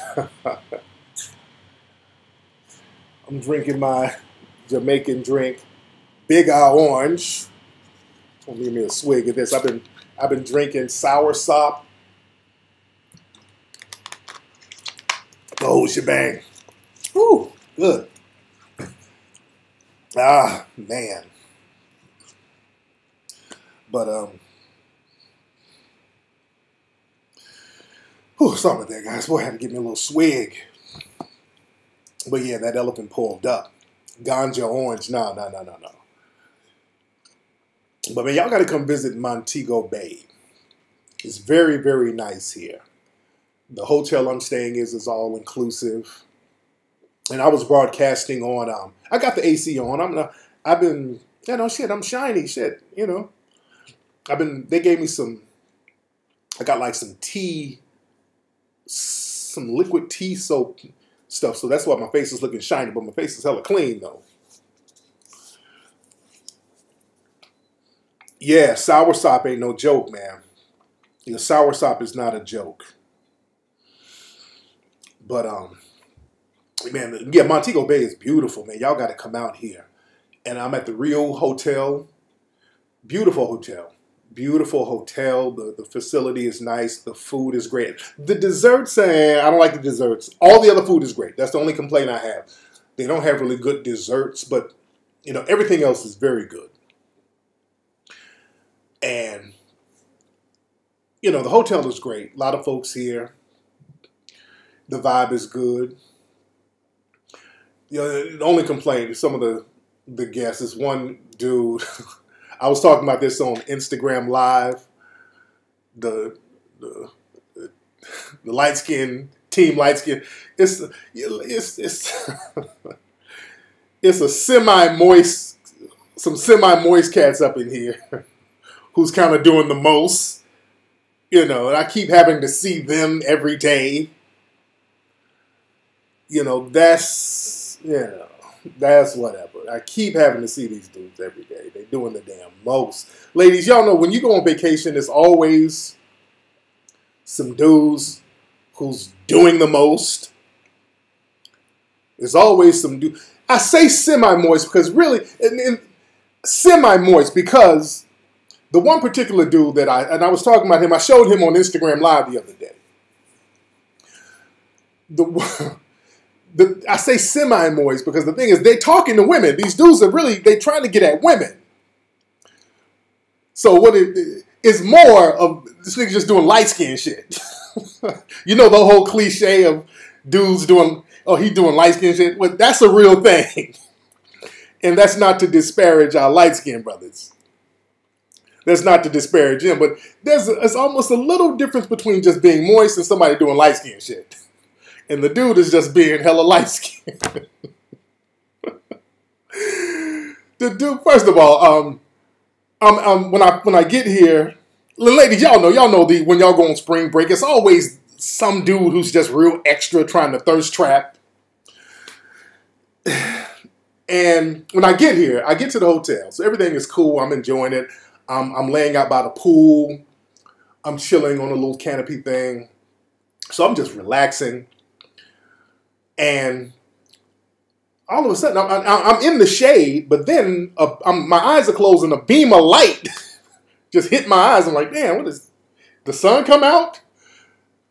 I'm drinking my Jamaican drink, Big Eye Orange. Don't give me a swig of this. I've been I've been drinking sour sop. The whole shebang. Whew, good. Ah, man. But um Oh, sorry about that, guys. Boy, I had to give me a little swig. But yeah, that elephant pulled up. Ganja orange. No, no, no, no, no. But man, y'all got to come visit Montego Bay. It's very, very nice here. The hotel I'm staying is is all inclusive, and I was broadcasting on. Um, I got the AC on. I'm. Uh, I've been. You know, shit. I'm shiny. Shit. You know. I've been. They gave me some. I got like some tea, some liquid tea soap stuff. So that's why my face is looking shiny, but my face is hella clean though. Yeah, sour sop ain't no joke, man. Know, sour sop is not a joke. But um, man, yeah, Montego Bay is beautiful, man. Y'all got to come out here. And I'm at the Riu Hotel. Beautiful hotel beautiful hotel. The, the facility is nice. The food is great. The desserts, eh, I don't like the desserts. All the other food is great. That's the only complaint I have. They don't have really good desserts, but you know everything else is very good. And you know the hotel is great. A lot of folks here. The vibe is good. You know, the only complaint is some of the the guests is one dude I was talking about this on Instagram Live. The the, the light skin team light skin. It's it's it's it's a semi moist some semi moist cats up in here who's kind of doing the most. You know, and I keep having to see them every day. You know, that's you know that's whatever. I keep having to see these dudes every day. They're doing the damn most. Ladies, y'all know when you go on vacation, there's always some dudes who's doing the most. There's always some dude. I say semi-moist because really, and, and semi-moist because the one particular dude that I and I was talking about him. I showed him on Instagram Live the other day. The the, I say semi moist because the thing is they're talking to women. These dudes are really they trying to get at women. So what it is more of this nigga just doing light skin shit. you know the whole cliche of dudes doing oh he doing light skin shit. Well, that's a real thing, and that's not to disparage our light skin brothers. That's not to disparage him, but there's, it's almost a little difference between just being moist and somebody doing light skin shit. and the dude is just being hella light skinned. the dude, first of all, um, um, um, when I when I get here, ladies, y'all know, y'all know the when y'all go on spring break, it's always some dude who's just real extra trying to thirst trap. And when I get here, I get to the hotel, so everything is cool. I'm enjoying it. I'm, I'm laying out by the pool. I'm chilling on a little canopy thing. So I'm just relaxing. And all of a sudden, I'm, I'm in the shade, but then my eyes are closed and a beam of light just hit my eyes. I'm like, damn, what is the sun come out?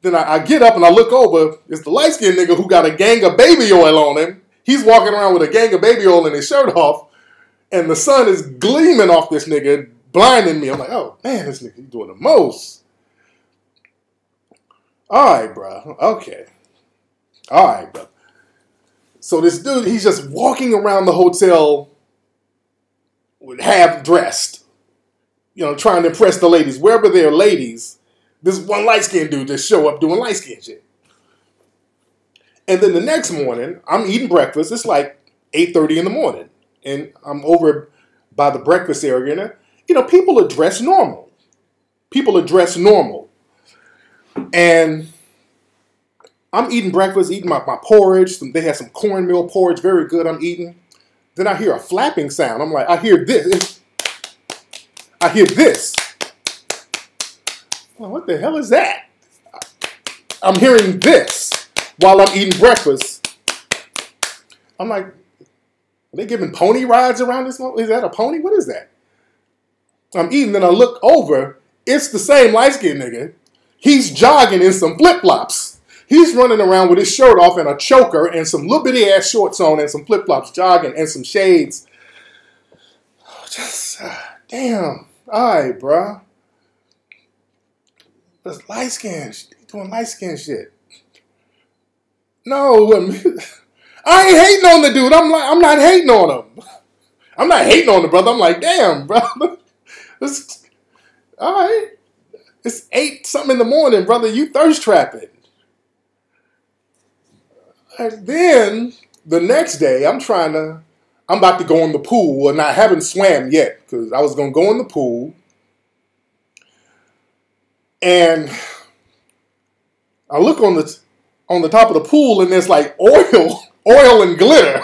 Then I, I get up and I look over. It's the light skinned nigga who got a gang of baby oil on him. He's walking around with a gang of baby oil and his shirt off, and the sun is gleaming off this nigga, blinding me. I'm like, oh man, this nigga doing the most. All right, bro. Okay. All right, bro. So this dude, he's just walking around the hotel with half dressed, you know, trying to impress the ladies. Wherever there are ladies, this one light skinned dude just show up doing light skin shit. And then the next morning, I'm eating breakfast. It's like 8.30 in the morning. And I'm over by the breakfast area. And, you know, people are dressed normal. People are dressed normal. And I'm eating breakfast, eating my, my porridge. Some, they had some cornmeal porridge, very good. I'm eating. Then I hear a flapping sound. I'm like, I hear this. I hear this. Well, what the hell is that? I'm hearing this while I'm eating breakfast. I'm like, are they giving pony rides around this? Is that a pony? What is that? I'm eating, then I look over. It's the same light skinned nigga. He's jogging in some flip flops. He's running around with his shirt off and a choker and some little bitty ass shorts on and some flip flops, jogging and some shades. Just, uh, damn. All right, bruh. That's light skin. Doing light skin shit. No, I ain't hating on the dude. I'm like, I'm not hating on him. I'm not hating on the brother. I'm like, damn, brother. All right. It's eight something in the morning, brother. You thirst trapping. And then the next day, I'm trying to, I'm about to go in the pool, and I haven't swam yet because I was going to go in the pool. And I look on the on the top of the pool and there's like oil, oil and glitter.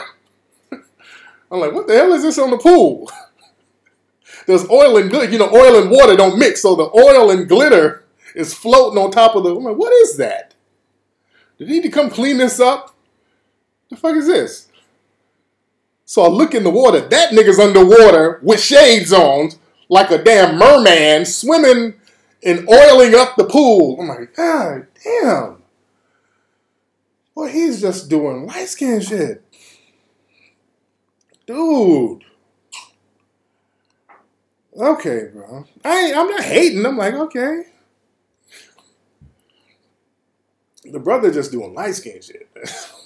I'm like, what the hell is this on the pool? There's oil and glitter. You know, oil and water don't mix, so the oil and glitter is floating on top of the. I'm like, what is that? Did he need to come clean this up? The fuck is this? So I look in the water. That nigga's underwater with shades on, like a damn merman, swimming and oiling up the pool. I'm like, God damn. Well, he's just doing light skin shit. Dude. Okay, bro. I I'm not hating. I'm like, okay. The brother just doing light skin shit.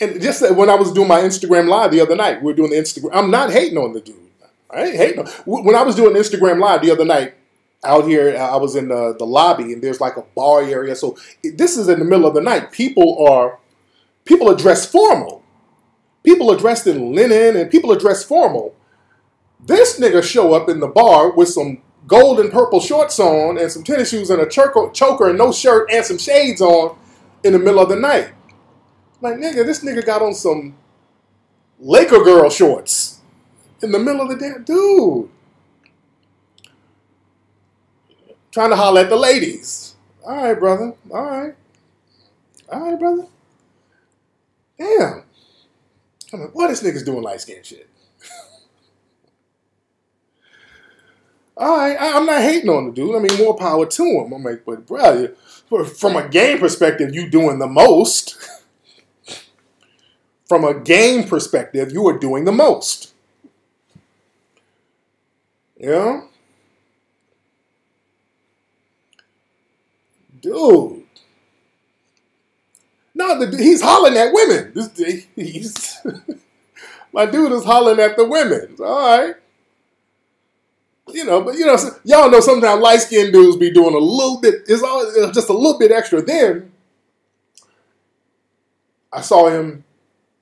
and just when I was doing my Instagram live the other night, we are doing the Instagram. I'm not hating on the dude. I ain't hating. On, when I was doing Instagram live the other night, out here, I was in the, the lobby, and there's like a bar area. So this is in the middle of the night. People are people are dressed formal. People are dressed in linen, and people are dressed formal. This nigga show up in the bar with some gold and purple shorts on, and some tennis shoes, and a choker, choker and no shirt, and some shades on in the middle of the night. Like nigga, this nigga got on some Laker girl shorts in the middle of the day, dude trying to holler at the ladies. All right, brother. All right. All right, brother. Damn. I'm like, what this nigga's doing light skin shit? All right, I, am not hating on the dude. I mean, more power to him. I'm like, but brother, from a game perspective, you doing the most. from a game perspective, you are doing the most. Know? dude. No, the, he's hollering at women. This, he's, my dude is hollering at the women. All right. You know, but you know, y'all know sometimes light skinned dudes be doing a little bit, it's all just a little bit extra. Then I saw him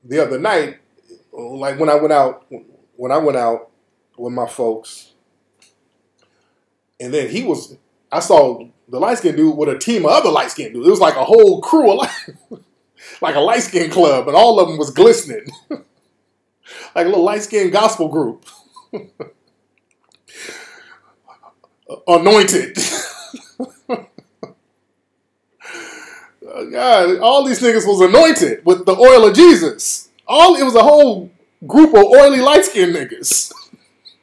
the other night, like when I went out when I went out with my folks, and then he was. I saw the light skinned dude with a team of other light skinned dudes. It was like a whole crew of light, like a light skinned club, and all of them was glistening, like a little light skinned gospel group, anointed. God, all these niggas was anointed with the oil of Jesus. All it was a whole group of oily light skinned niggas.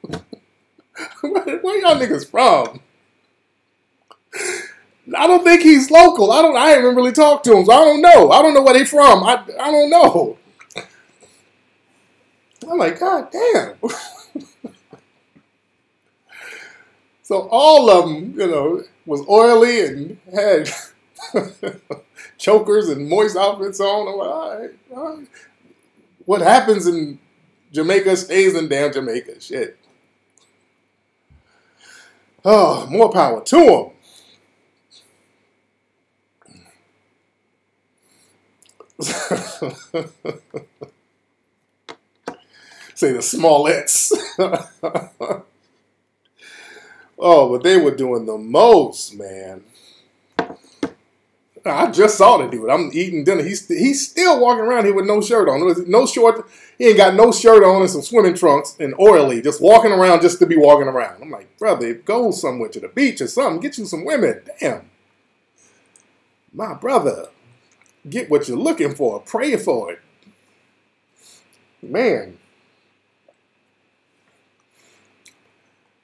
Where y'all niggas from? I don't think he's local. I don't. I haven't really talked to him, so I don't know. I don't know where they from. I I don't know. I'm like, God damn. so all of them, you know, was oily and had chokers and moist outfits on. I'm like, all right, all right. What happens in Jamaica stays in damn Jamaica. Shit. Oh, more power to him. Say the Smallettes. oh, but they were doing the most, man. I just saw the dude. I'm eating dinner. He's he's still walking around here with no shirt on. No short. He ain't got no shirt on and some swimming trunks and oily. Just walking around just to be walking around. I'm like, brother, go somewhere to the beach or something. Get you some women. Damn. My brother, get what you're looking for. Pray for it. Man.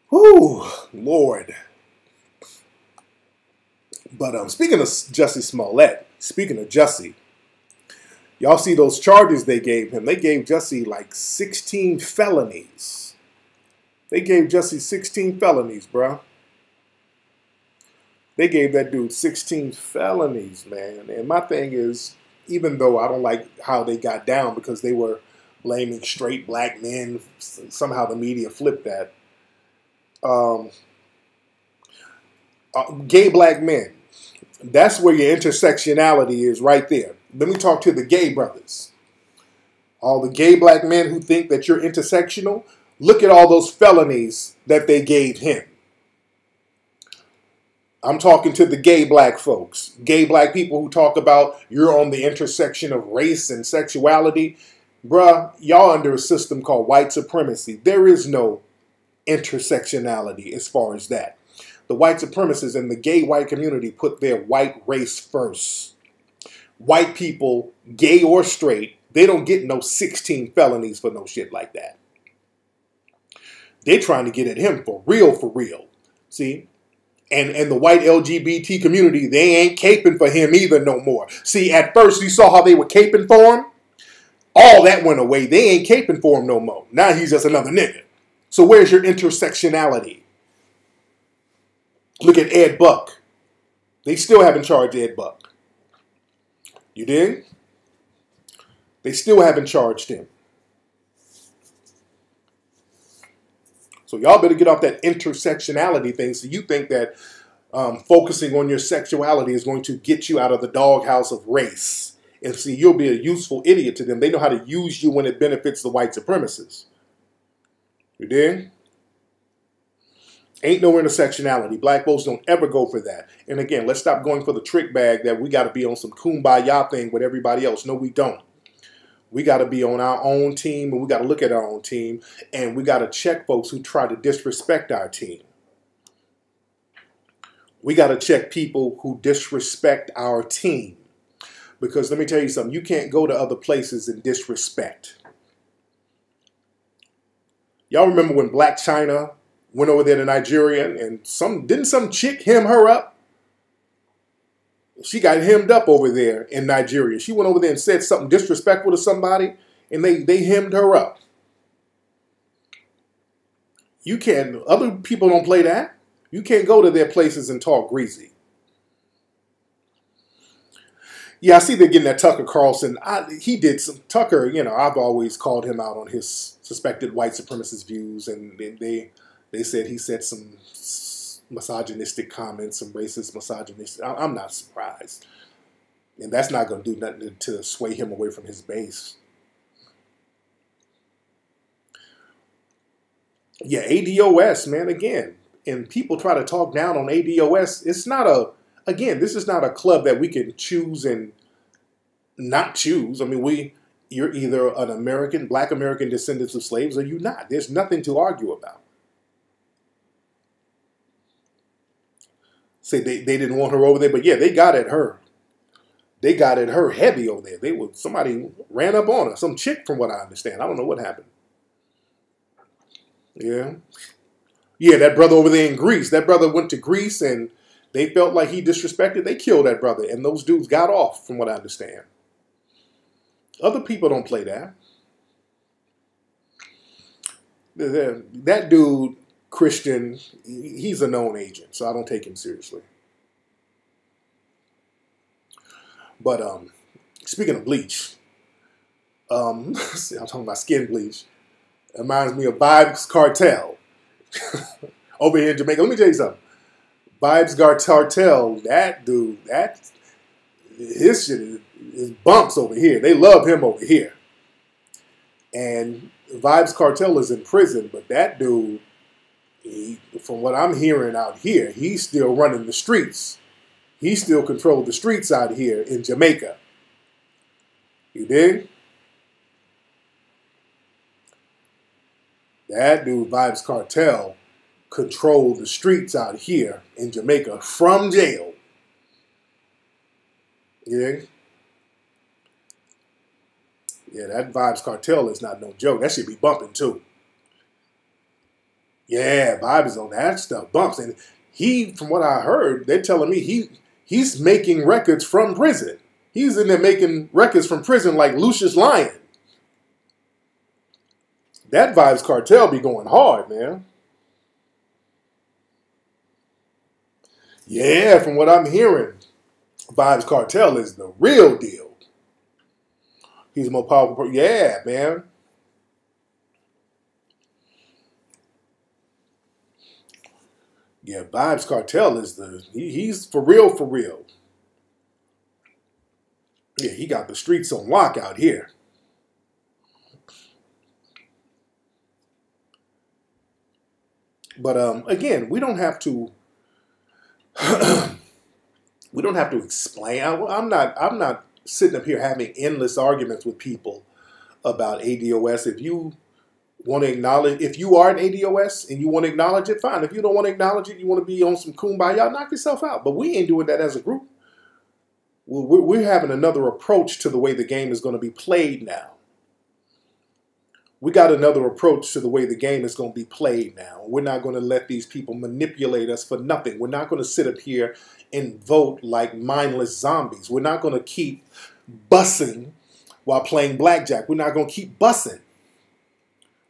Whoo, Lord. But um, speaking of Jussie Smollett, speaking of Jussie, y'all see those charges they gave him? They gave Jussie like 16 felonies. They gave Jussie 16 felonies, bro. They gave that dude 16 felonies, man. And my thing is, even though I don't like how they got down because they were blaming straight black men, somehow the media flipped that. Um, uh, gay black men that's where your intersectionality is right there. Let me talk to the gay brothers. All the gay black men who think that you're intersectional, look at all those felonies that they gave him. I'm talking to the gay black folks, gay black people who talk about you're on the intersection of race and sexuality. Bruh, y'all under a system called white supremacy. There is no intersectionality as far as that the white supremacists and the gay white community put their white race first. White people, gay or straight, they don't get no 16 felonies for no shit like that. They're trying to get at him for real, for real. See? And and the white LGBT community, they ain't caping for him either no more. See, at first you saw how they were caping for him. All that went away. They ain't caping for him no more. Now he's just another nigga. So where's your intersectionality? Look at Ed Buck. They still haven't charged Ed Buck. You did? They still haven't charged him. So y'all better get off that intersectionality thing. So you think that um, focusing on your sexuality is going to get you out of the doghouse of race. And see, you'll be a useful idiot to them. They know how to use you when it benefits the white supremacists. You did? Ain't no intersectionality. Black folks don't ever go for that. And again, let's stop going for the trick bag that we got to be on some kumbaya thing with everybody else. No, we don't. We got to be on our own team and we got to look at our own team and we got to check folks who try to disrespect our team. We got to check people who disrespect our team. Because let me tell you something, you can't go to other places and disrespect. Y'all remember when Blac Chyna went over there to Nigeria and some didn't some chick hem her up? She got hemmed up over there in Nigeria. She went over there and said something disrespectful to somebody, and they they hemmed her up. You can't. Other people don't play that. You can't go to their places and talk greasy. Yeah, I see they're getting that Tucker Carlson. I, he did some Tucker. You know, I've always called him out on his suspected white supremacist views, and they, they they said he said some misogynistic comments, some racist misogynistic. I'm not surprised. And that's not going to do nothing to sway him away from his base. Yeah, ADOS, man, again. And people try to talk down on ADOS. It's not a, again, this is not a club that we can choose and not choose. I mean, we, you're either an American, black American descendants of slaves or you're not. There's nothing to argue about. Say they, they didn't want her over there, but yeah, they got at her. They got at her heavy over there. They were somebody ran up on her, some chick from what I understand. I don't know what happened. Yeah. Yeah, that brother over there in Greece. That brother went to Greece and they felt like he disrespected. They killed that brother, and those dudes got off, from what I understand. Other people don't play that. That dude, Christian, he's a known agent, so I don't take him seriously. But um, speaking of bleach, um, I'm talking about skin bleach. It reminds me of Vybz Cartel over here in Jamaica. Let me tell you something. Vybz Cartel, that dude, that his shit is, is bumps over here. They love him over here. And Vybz Cartel is in prison, but that dude, from what I'm hearing out here, he's still running the streets. He still controls the streets out here in Jamaica. You dig? That dude, Vybz Cartel, controlled the streets out here in Jamaica from jail. Yeah. Yeah, that Vybz Cartel is not no joke. That should be bumping too. Yeah, Vybz is on that stuff. Bumps. And he, from what I heard, they're telling me he he's making records from prison. He's in there making records from prison like Lucious Lyon. That Vybz Cartel be going hard, man. Yeah, from what I'm hearing, Vybz Cartel is the real deal. He's more powerful. Yeah, man. Yeah, Vybz Cartel is the he, he's for real, for real. Yeah, he got the streets on lock out here. But um, again, we don't have to. we don't have to explain. I, I'm not. I'm not sitting up here having endless arguments with people about ADOS. If you want to acknowledge, if you are an ADOS and you want to acknowledge it, fine. If you don't want to acknowledge it, you want to be on some kumbaya, knock yourself out. But we ain't doing that as a group. We're, we're having another approach to the way the game is going to be played now we got another approach to the way the game is going to be played now. We're not going to let these people manipulate us for nothing. We're not going to sit up here and vote like mindless zombies. We're not going to keep bussing while playing blackjack. We're not going to keep bussing.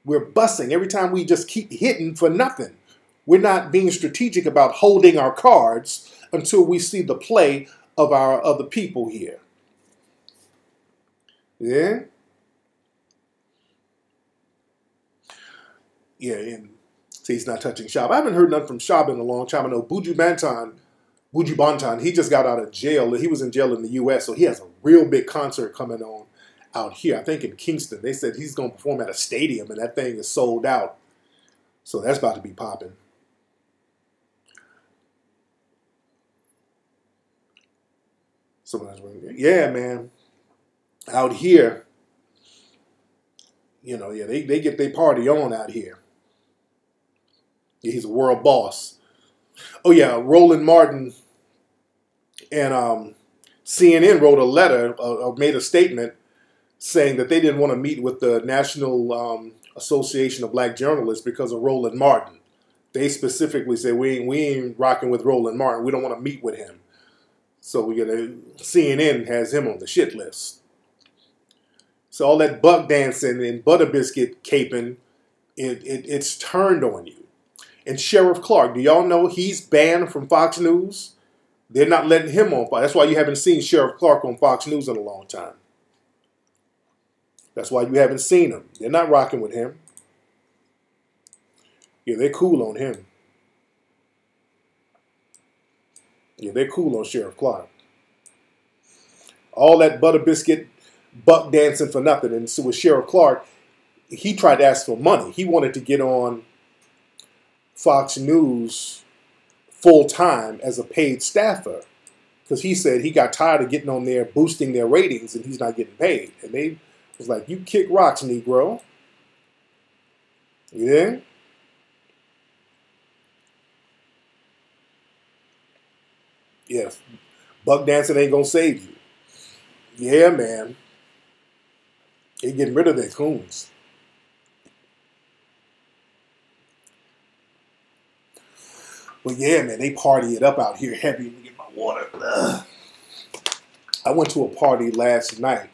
We're bussing every time we just keep hitting for nothing. We're not being strategic about holding our cards until we see the play of our other people here. Yeah? yeah, and see, he's not touching Shab. I haven't heard nothing from Shab in a long time. I know Buju Banton, Buju Banton, he just got out of jail. He was in jail in the U.S., so he has a real big concert coming on out here. I think in Kingston. They said he's going to perform at a stadium, and that thing is sold out. So that's about to be popping. yeah, man. Out here, you know, yeah, they, they get their party on out here. He's a world boss. Oh yeah, Roland Martin and um, CNN wrote a letter uh, or made a statement saying that they didn't want to meet with the National um, Association of Black Journalists because of Roland Martin. They specifically said we ain't, we ain't rocking with Roland Martin. We don't want to meet with him. So we get a CNN has him on the shit list. So all that buck dancing and butter biscuit caping, it, it, it's turned on you and Sheriff Clarke, Do y'all know he's banned from Fox News? They're not letting him on That's why you haven't seen Sheriff Clarke on Fox News in a long time. That's why you haven't seen them. They're not rocking with him. Yeah, they're cool on him. Yeah, they're cool on Sheriff Clarke. All that butter biscuit buck dancing for nothing. And so with Sheriff Clarke, he tried to ask for money. He wanted to get on Fox News full time as a paid staffer because he said he got tired of getting on there boosting their ratings and he's not getting paid. And they was like, "You kick rocks, Negro." Yeah. Yes, buck dancing ain't gonna save you. Yeah, man. They getting rid of their coons. But yeah, man, they party it up out here heavy. Let me get my water. Ugh. I went to a party last night.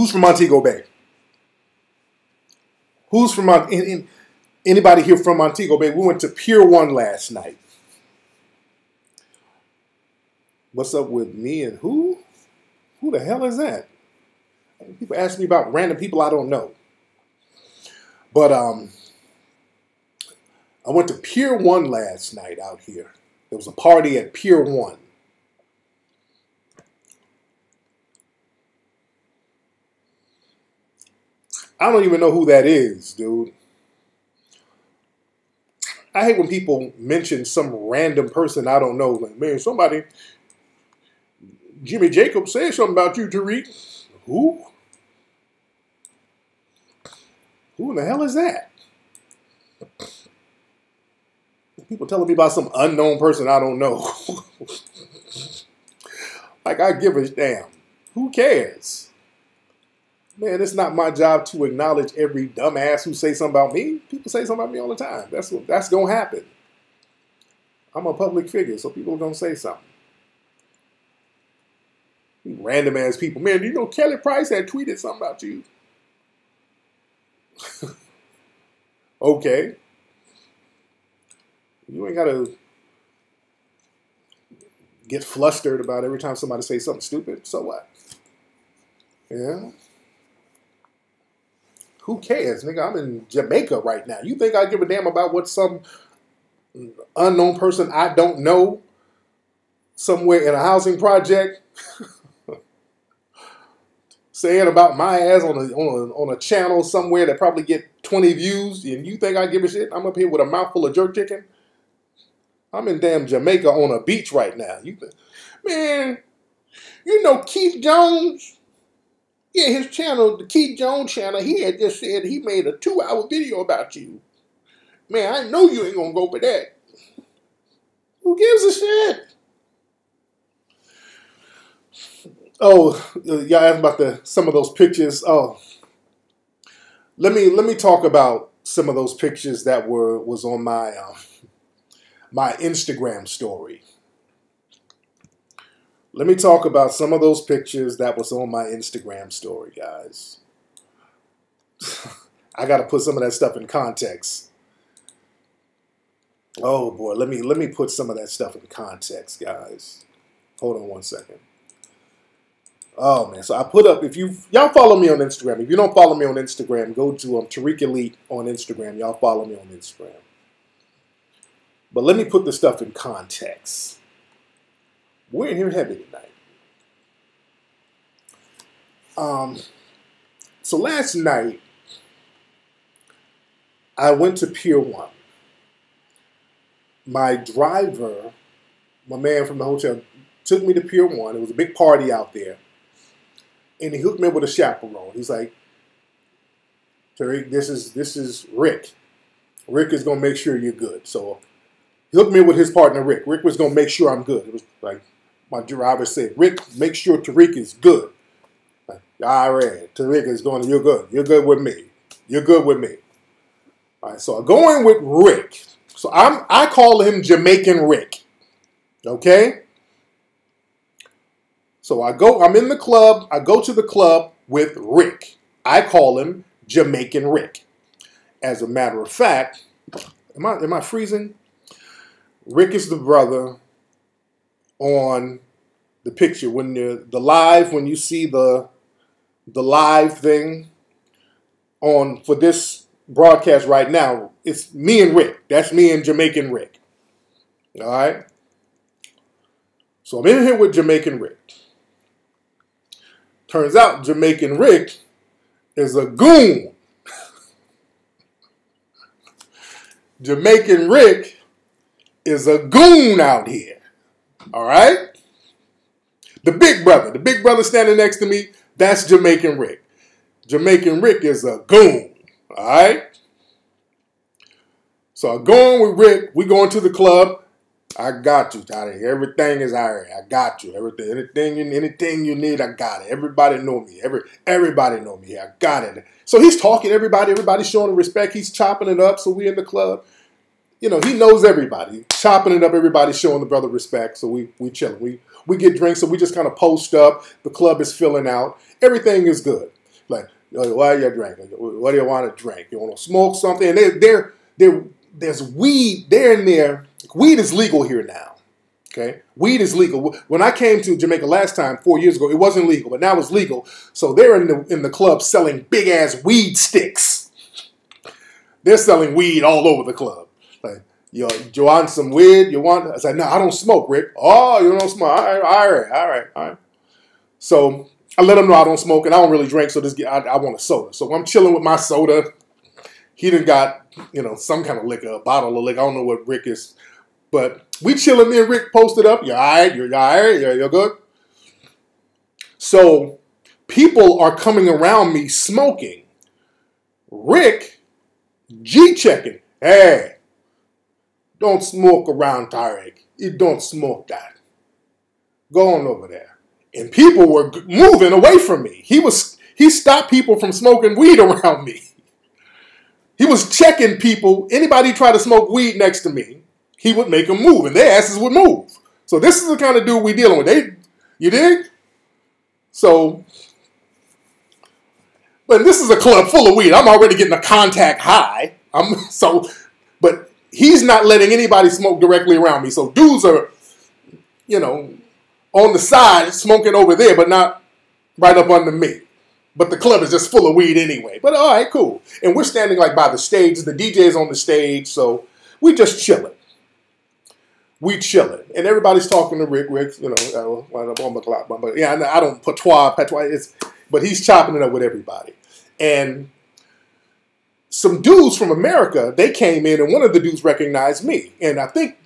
Who's from Montego Bay? Who's from in, in, anybody here from Montego Bay? We went to Pier One last night. What's up with me and who? Who the hell is that? People ask me about random people I don't know. But um, I went to Pier One last night out here. There was a party at Pier One. I don't even know who that is, dude. I hate when people mention some random person I don't know. Like, man, somebody, Jimmy Jacobs said something about you, Tariq. Who? Who in the hell is that? People telling me about some unknown person I don't know. like I give a damn. Who cares? Man, it's not my job to acknowledge every dumbass who say something about me. People say something about me all the time. That's what that's gonna happen. I'm a public figure, so people are gonna say something. Random ass people. Man, do you know Kelly Price had tweeted something about you? okay. You ain't gotta get flustered about every time somebody says something stupid. So what? Yeah. Who cares, nigga? I'm in Jamaica right now. You think I give a damn about what some unknown person I don't know somewhere in a housing project saying about my ass on a, on a on a channel somewhere that probably get 20 views and you think I give a shit? I'm up here with a mouthful of jerk chicken. I'm in damn Jamaica on a beach right now. You man, you know Keith Jones? Yeah, his channel, the Keith Jones channel, he had just said he made a two hour video about you. Man, I know you ain't gonna go for that. Who gives a shit? Oh, y'all asked about the some of those pictures. Oh, let me let me talk about some of those pictures that were was on my um, my Instagram story. Let me talk about some of those pictures that was on my Instagram story, guys. I got to put some of that stuff in context. Oh boy, let me let me put some of that stuff in context, guys. Hold on one second. Oh man, so I put up if you y'all follow me on Instagram. If you don't follow me on Instagram, go to um, Tariq Elite on Instagram. Y'all follow me on Instagram. But let me put the stuff in context. We're in here heavy tonight. Um, so last night, I went to Pier 1. My driver, my man from the hotel, took me to Pier 1. It was a big party out there. And he hooked me up with a chaperone. He's like, Tariq, this is this is Rick. Rick is gonna make sure you're good. So he hooked me with his partner Rick. Rick was gonna make sure I'm good. It was like my driver said, Rick, make sure Tariq is good. Like, all right, Tariq is going, you're good. You're good with me. You're good with me. All right, so I'm going with Rick. So I'm I call him Jamaican Rick. Okay? So I go, I'm in the club, I go to the club with Rick. I call him Jamaican Rick. As a matter of fact, am I am I freezing? Rick is the brother on the picture when the the live when you see the the live thing on for this broadcast right now it's me and rick that's me and jamaican rick all right So I'm in here with Jamaican Rick. Turns out Jamaican Rick is a goon. Jamaican Rick is a goon out here. All right? The big brother, the big brother standing next to me, that's Jamaican Rick. Jamaican Rick is a goon. All right? So I'm going with Rick. We going to the club. I got you, Toddy. Everything is right. I got you. Everything, anything you, anything you need, I got it. Everybody know me. Every, everybody know me. I got it. So he's talking everybody. Everybody's showing respect. He's chopping it up. So we in the club. You know, he knows everybody. Chopping it up. Everybody's showing the brother respect. So we we chilling. We we get drinks. So we just kind of post up. The club is filling out. Everything is good. Like, why are you drinking? What do you want to drink? You want to smoke something? And they're they're they're there's weed there and there. Weed is legal here now. Okay, weed is legal. When I came to Jamaica last time, four years ago, it wasn't legal, but now it's legal. So they're in the in the club selling big ass weed sticks. They're selling weed all over the club. Like, you, you want some weed? You want? I said, no, I don't smoke, Rick. Oh, you don't smoke? All right, all right, all right, all right. So I let them know I don't smoke and I don't really drink, so this I, I want a soda. So I'm chilling with my soda. He done got you know, some kind of liquor, a bottle of liquor. I don't know what Rick is, but we chilling. Me and Rick posted up. You're all right. You're all right. You're, you're good. So people are coming around me smoking. Rick G checking. Hey, don't smoke around Tariq. You don't smoke that. Go on over there. And people were moving away from me. He was he stopped people from smoking weed around me. He was checking people. Anybody try to smoke weed next to me, he would make them move, and their asses would move. So this is the kind of dude we dealing with. They, you dig? So, but this is a club full of weed. I'm already getting a contact high. I'm so, but he's not letting anybody smoke directly around me. So dudes are, you know, on the side smoking over there, but not right up under me. But the club is just full of weed anyway. But all right, cool. And we're standing like by the stage. The DJ's on the stage, so we just chilling. We chilling, and everybody's talking to Rick. Rick, you know, uh, but yeah, I don't patois, patois. It's, but he's chopping it up with everybody, and some dudes from America they came in, and one of the dudes recognized me, and I think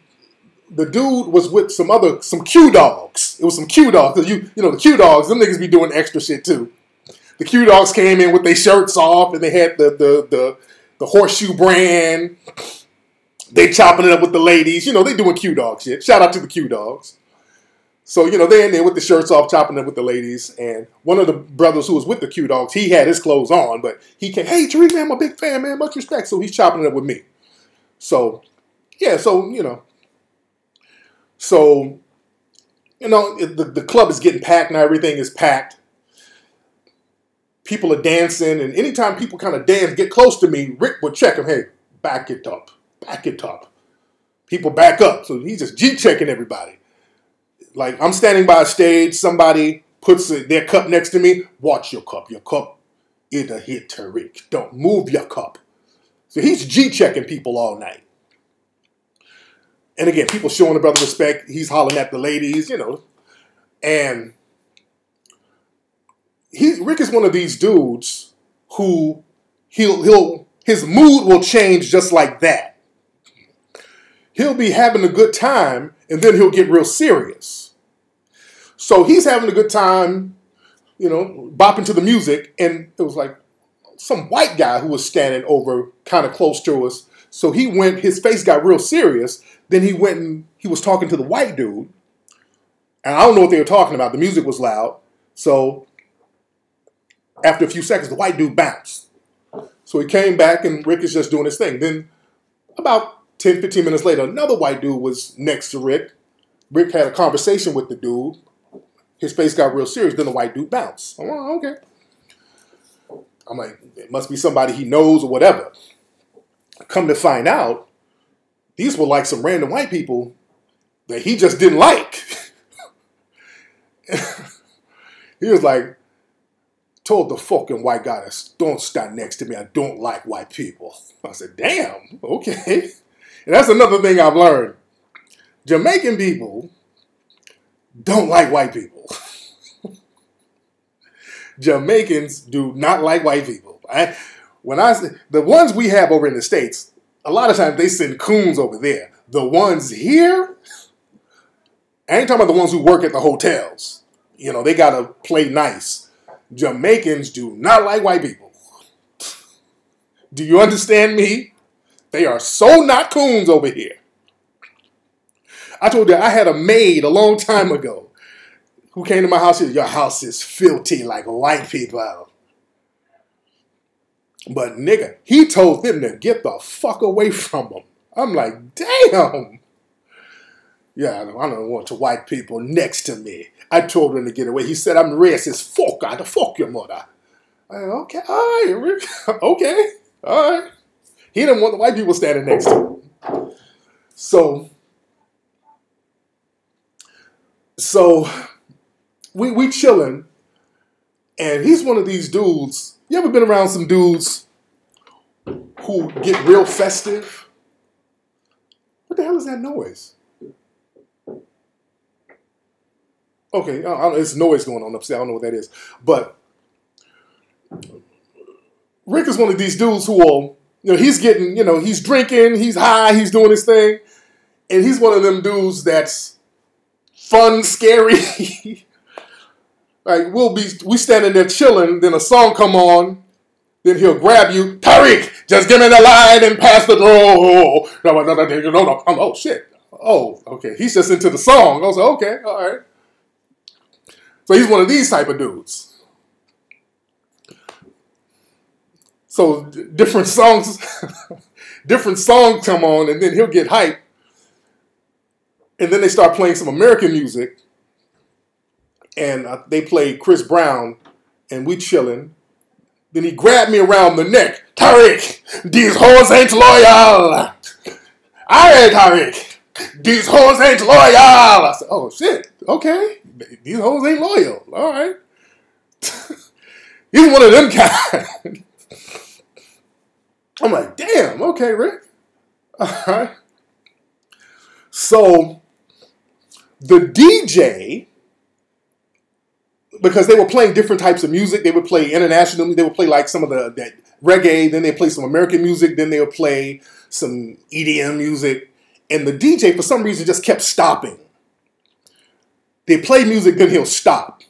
the dude was with some other some Q dogs. It was some Q dogs because you you know the Q dogs, them niggas be doing extra shit too the Q Dogs came in with their shirts off and they had the the the, the horseshoe brand. They chopping it up with the ladies. You know, they doing Q Dog shit. Shout out to the Q Dogs. So, you know, they're in there with the shirts off, chopping it with the ladies. And one of the brothers who was with the Q Dogs, he had his clothes on, but he came, hey, Tariq, man, I'm a big fan, man. Much respect. So he's chopping it up with me. So, yeah, so, you know. So, you know, the, the club is getting packed now. Everything is packed people are dancing, and anytime people kind of dance, get close to me, Rick would check them. Hey, back it up, back it up. People back up, so he's just G checking everybody. Like I'm standing by a stage, somebody puts their cup next to me. Watch your cup. Your cup it'll hit Tariq. Don't move your cup. So he's G checking people all night. And again, people showing the brother respect. He's hollering at the ladies, you know. And he Rick is one of these dudes who he'll he'll his mood will change just like that. He'll be having a good time and then he'll get real serious. So he's having a good time, you know, bopping to the music, and it was like some white guy who was standing over kind of close to us. So he went, his face got real serious. Then he went and he was talking to the white dude. And I don't know what they were talking about. The music was loud. So after a few seconds, the white dude bounced. So he came back and Rick is just doing his thing. Then about 10, 15 minutes later, another white dude was next to Rick. Rick had a conversation with the dude. His face got real serious. Then the white dude bounced. I'm like, oh, okay. I'm like, it must be somebody he knows or whatever. Come to find out, these were like some random white people that he just didn't like. he was like, told the fucking white guy to don't stand next to me. I don't like white people. I said, damn, okay. And that's another thing I've learned. Jamaican people, don't like white people. Jamaicans do not like white people. I, when I the ones we have over in the states, a lot of times they send coons over there. The ones here, I ain't talking about the ones who work at the hotels. You know, they gotta play nice. Jamaicans do not like white people. Do you understand me? They are so not coons over here. I told you I had a maid a long time ago who came to my house. Said, Your house is filthy like white people. But nigga, he told them to get the fuck away from him. I'm like, damn. Yeah, I don't, I don't want to white people next to me. I told him to get away. He said, I'm racist. Fuck out. Fuck your mother. I okay, all right, okay, all right. He didn't want the white people standing next to him. So, so we we chilling, and he's one of these dudes. You ever been around some dudes who get real festive? What the hell is that noise? Okay, I, I, it's noise going on upstairs. I don't know what that is, but Rick is one of these dudes who will, you know, he's getting, you know, he's drinking, he's high, he's doing his thing, and he's one of them dudes that's fun, scary. like we'll be, we standing there chilling, then a song come on, then he'll grab you, Tariq, just give me the line and pass the door. No, no, no, no, no. Oh shit. Oh, okay. He's just into the song. I was like, okay, all right. So he's one of these type of dudes. So different songs, different songs come on, and then he'll get hyped. And then they start playing some American music, and uh, they play Chris Brown, and we chilling. Then he grabbed me around the neck. Tariq, these hoes ain't loyal. Alright, Tariq, these hoes ain't loyal. I said, oh shit, okay. These hoes ain't loyal. All right. He's one of them kind. I'm like, damn, okay, Rick. All right. So the DJ, because they were playing different types of music, they would play internationally, they would play like some of the that reggae, then they play some American music, then they would play some EDM music. And the DJ, for some reason, just kept stopping. They play music, then he'll stop.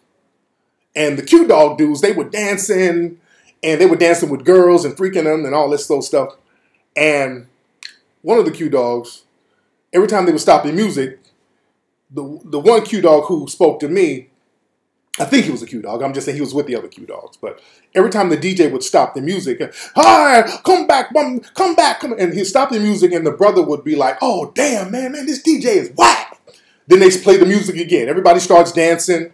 And the Q Dog dudes, they were dancing and they were dancing with girls and freaking them and all this slow stuff. And one of the Q Dogs, every time they would stop the music, the the one Q Dog who spoke to me, I think he was a Q Dog. I'm just saying he was with the other Q Dogs. But every time the DJ would stop the music, hi, come back, come back, come, and he'd stop the music, and the brother would be like, oh damn, man, man, this DJ is whack. Then they play the music again. Everybody starts dancing.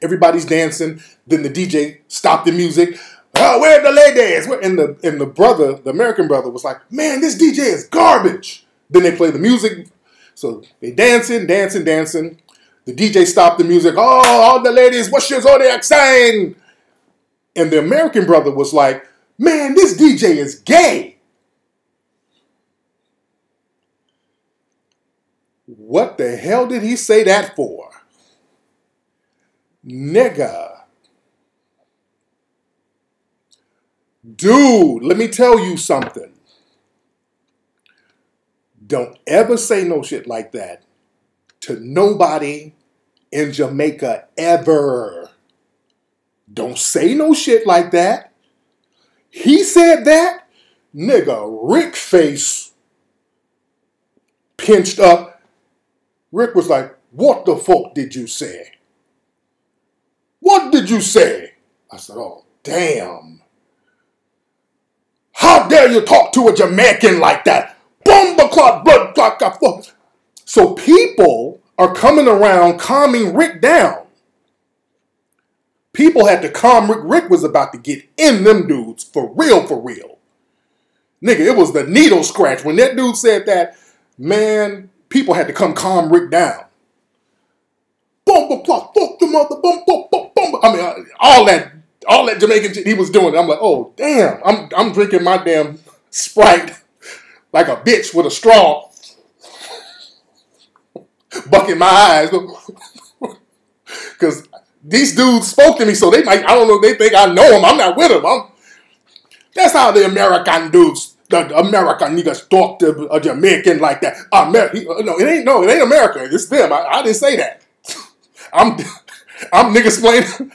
Everybody's dancing. Then the DJ stopped the music. Oh, where the ladies? And the and the brother, the American brother, was like, "Man, this DJ is garbage." Then they play the music. So they dancing, dancing, dancing. The DJ stopped the music. Oh, all the ladies, what's your zodiac sign? And the American brother was like, "Man, this DJ is gay." What the hell did he say that for? Nigga. Dude, let me tell you something. Don't ever say no shit like that to nobody in Jamaica ever. Don't say no shit like that. He said that. Nigga, Rick face pinched up. Rick was like, What the fuck did you say? What did you say? I said, Oh, damn. How dare you talk to a Jamaican like that? Bomba clot, blood clot, So people are coming around calming Rick down. People had to calm Rick. Rick was about to get in them dudes for real, for real. Nigga, it was the needle scratch. When that dude said that, man, people had to come calm Rick down. Bomba clot, fuck the mother, bum, bum, bum, bum. I mean, uh, all that all that Jamaican shit he was doing. I'm like, oh damn, I'm I'm drinking my damn Sprite like a bitch with a straw, bucking my eyes. because these dudes spoke to me, so they might, I don't know, they think I know them. I'm not with them. I'm, that's how the American dudes, the American niggas talk to a Jamaican like that. America, uh, no, it ain't, no, it ain't America. It's them. I, I didn't say that. I'm, I'm nigga explaining.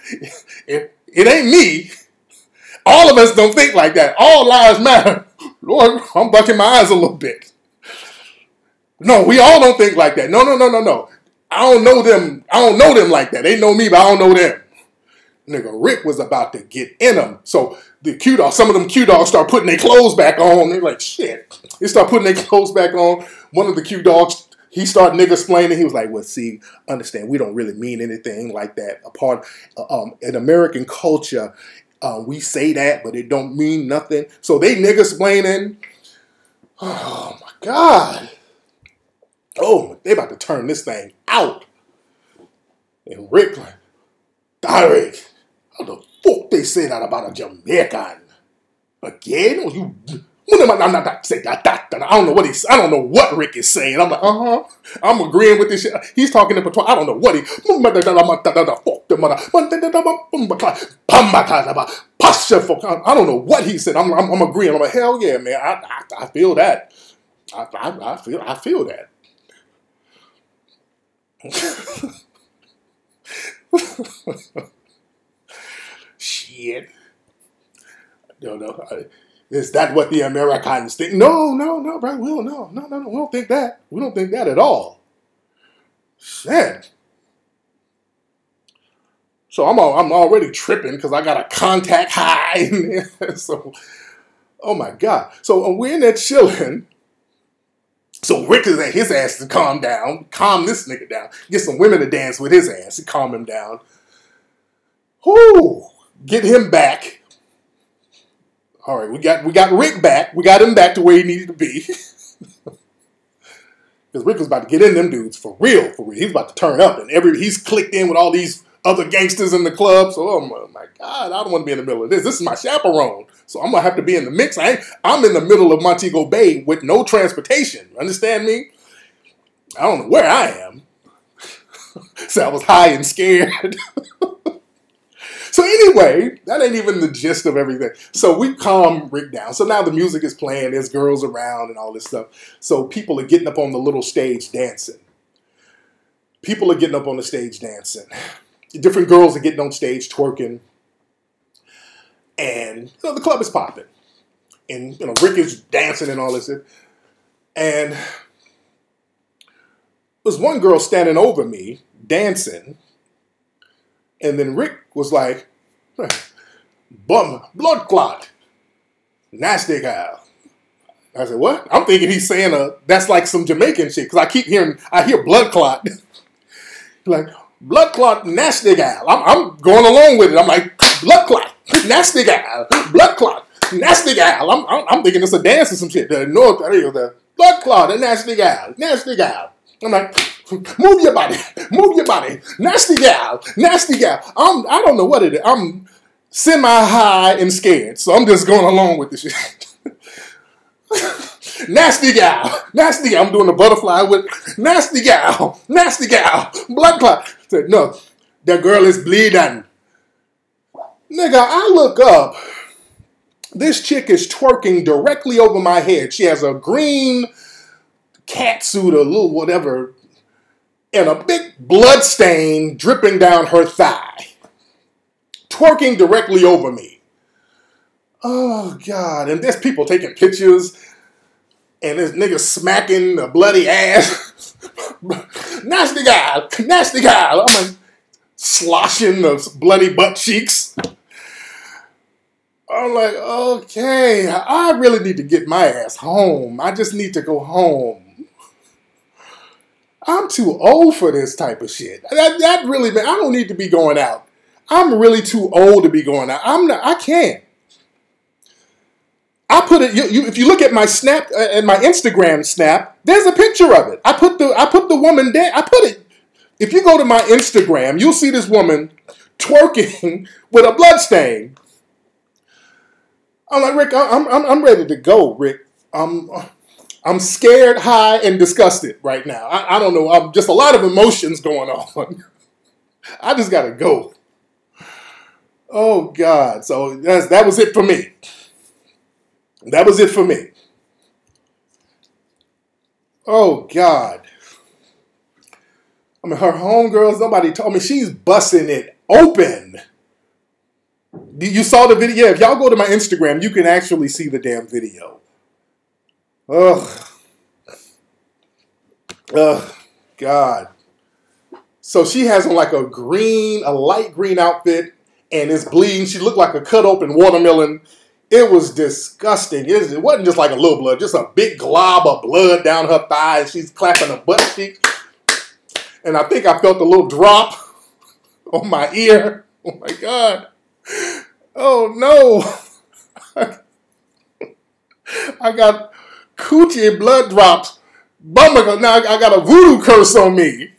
it, it ain't me. All of us don't think like that. All lives matter. Lord, I'm bucking my eyes a little bit. No, we all don't think like that. No, no, no, no, no. I don't know them. I don't know them like that. They know me, but I don't know them. Nigga, Rick was about to get in them. So the Q dogs, some of them Q dogs start putting their clothes back on. They're like, shit. They start putting their clothes back on. One of the Q dogs, he started nigga explaining. He was like, well, see, understand, we don't really mean anything like that. A part uh, um, in American culture, uh, we say that, but it don't mean nothing. So they nigga explaining. Oh my God. Oh, they about to turn this thing out. And Rick like, Derek, how the fuck they say that about a Jamaican? Again? Oh, you I don't know what he's. I don't know what Rick is saying. I'm like, uh huh. I'm agreeing with this shit. He's talking in between. I don't know what he. I don't know what he said. I'm, I'm, I'm agreeing. I'm like, hell yeah, man. I, I, I feel that. I, I, I feel. I feel that. Shit. No, no. I, is that what the Americans think? No, no, no, bro. We don't know. No, no, no. We don't think that. We don't think that at all. Shit. So I'm all, I'm already tripping because I got a contact high in there. so, oh my god. So uh, we're in there chilling. So Rick is at his ass to calm down, calm this nigga down, get some women to dance with his ass to calm him down. Whoo, get him back. All right, we got we got Rick back. We got him back to where he needed to be. Because Rick was about to get in them dudes for real, for real. He's about to turn up, and every he's clicked in with all these other gangsters in the club. So, oh my, my God, I don't want to be in the middle of this. This is my chaperone. So I'm gonna have to be in the mix. I I am in the middle of Montego Bay with no transportation. Understand me? I don't know where I am. so I was high and scared. so anyway, that ain't even the gist of everything. So we calm Rick down. So now the music is playing. There's girls around and all this stuff. So people are getting up on the little stage dancing. People are getting up on the stage dancing. Different girls are getting on stage twerking and you know, the club is popping, and you know Rick is dancing and all this, and there's one girl standing over me dancing, and then Rick was like, "Bum, blood clot, nasty guy." I said, "What?" I'm thinking he's saying a that's like some Jamaican shit because I keep hearing I hear blood clot, like blood clot, nasty guy. I'm, I'm going along with it. I'm like blood clot nasty gal, blood clot, nasty gal. I'm, I'm, I'm thinking it's a dance or some shit. The North the blood clot, a nasty gal, nasty gal. I'm like, move your body, move your body, nasty gal, nasty gal. I'm, I don't know what it is. I'm semi high and scared, so I'm just going along with this shit. nasty gal, nasty gal. I'm doing the butterfly with nasty gal, nasty gal, blood clot. Said, no, the girl is bleeding. Nigga, I look up. This chick is twerking directly over my head. She has a green cat suit, a little whatever, and a big blood stain dripping down her thigh. Twerking directly over me. Oh, God. And there's people taking pictures, and this nigga smacking the bloody ass. nasty guy, nasty guy. I'm like, sloshing the bloody butt cheeks. I'm like, okay, I really need to get my ass home. I just need to go home. I'm too old for this type of shit. That, that really, man, I don't need to be going out. I'm really too old to be going out. I'm not, I can't. I put it. You, you, if you look at my snap uh, and my Instagram snap, there's a picture of it. I put the I put the woman there. I put it. If you go to my Instagram, you'll see this woman twerking with a blood stain. I'm like, Rick, I'm, I'm, I'm ready to go, Rick. I'm, I'm scared, high, and disgusted right now. I, I don't know. I'm just a lot of emotions going on. I just gotta go. Oh God! So that's that was it for me. That was it for me. Oh God! I mean, her homegirls. Nobody told me she's busting it open. You saw the video? Yeah, if y'all go to my Instagram, you can actually see the damn video. Ugh. Ugh. God. So she has on like a green, a light green outfit, and it's bleeding. She looked like a cut open watermelon. It was disgusting. It wasn't just like a little blood, just a big glob of blood down her thigh. and She's clapping her butt cheeks. And I think I felt a little drop on my ear. Oh my God. Oh no. I got coochie blood drops. Bummer, now I got a voodoo curse on me.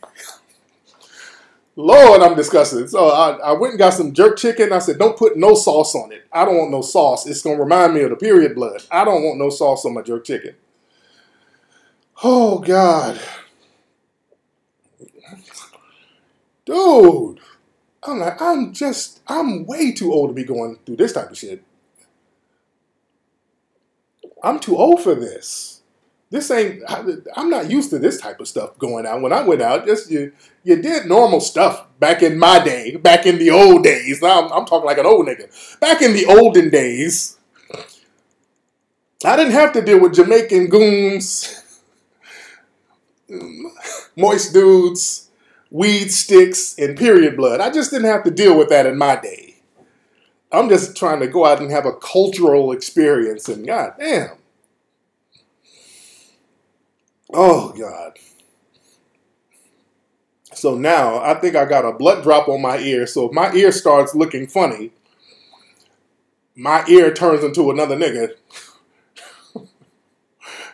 Lord, I'm disgusted. So I, I went and got some jerk chicken. I said, don't put no sauce on it. I don't want no sauce. It's going to remind me of the period blood. I don't want no sauce on my jerk chicken. Oh, God. Dude. I'm like, I'm just, I'm way too old to be going through this type of shit. I'm too old for this. This ain't i'm not used to this type of stuff going out. When i went out just you you did normal stuff back in my day back in the old days. Now i'm, I'm talking like an old nigga. Back in the olden days i didn't have to deal with jamaican goons moist dudes weed sticks and period blood. I just didn't have to deal with that in my day i'm just trying to go out and have a cultural experience and god damn Oh God. So now I think I got a blood drop on my ear. So if my ear starts looking funny, my ear turns into another nigga.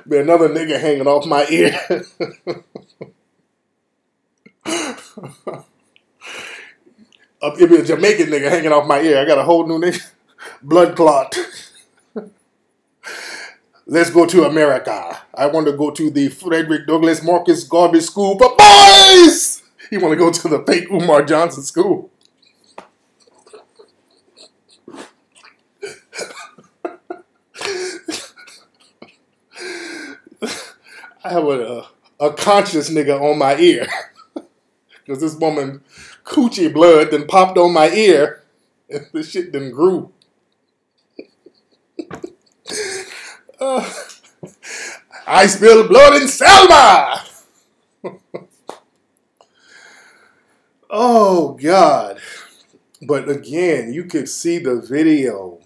Be another nigga hanging off my ear. It'd be a Jamaican nigga hanging off my ear. I got a whole new nigga. Blood clot. Let's go to America. I want to go to the Frederick Douglass Marcus Garvey School for boys. You want to go to the fake Umar Johnson School. I have a, a conscious nigga on my ear. Because this woman coochie blood then popped on my ear and the shit then grew. Uh, I spilled blood in Selma. oh God. But again, you could see the video.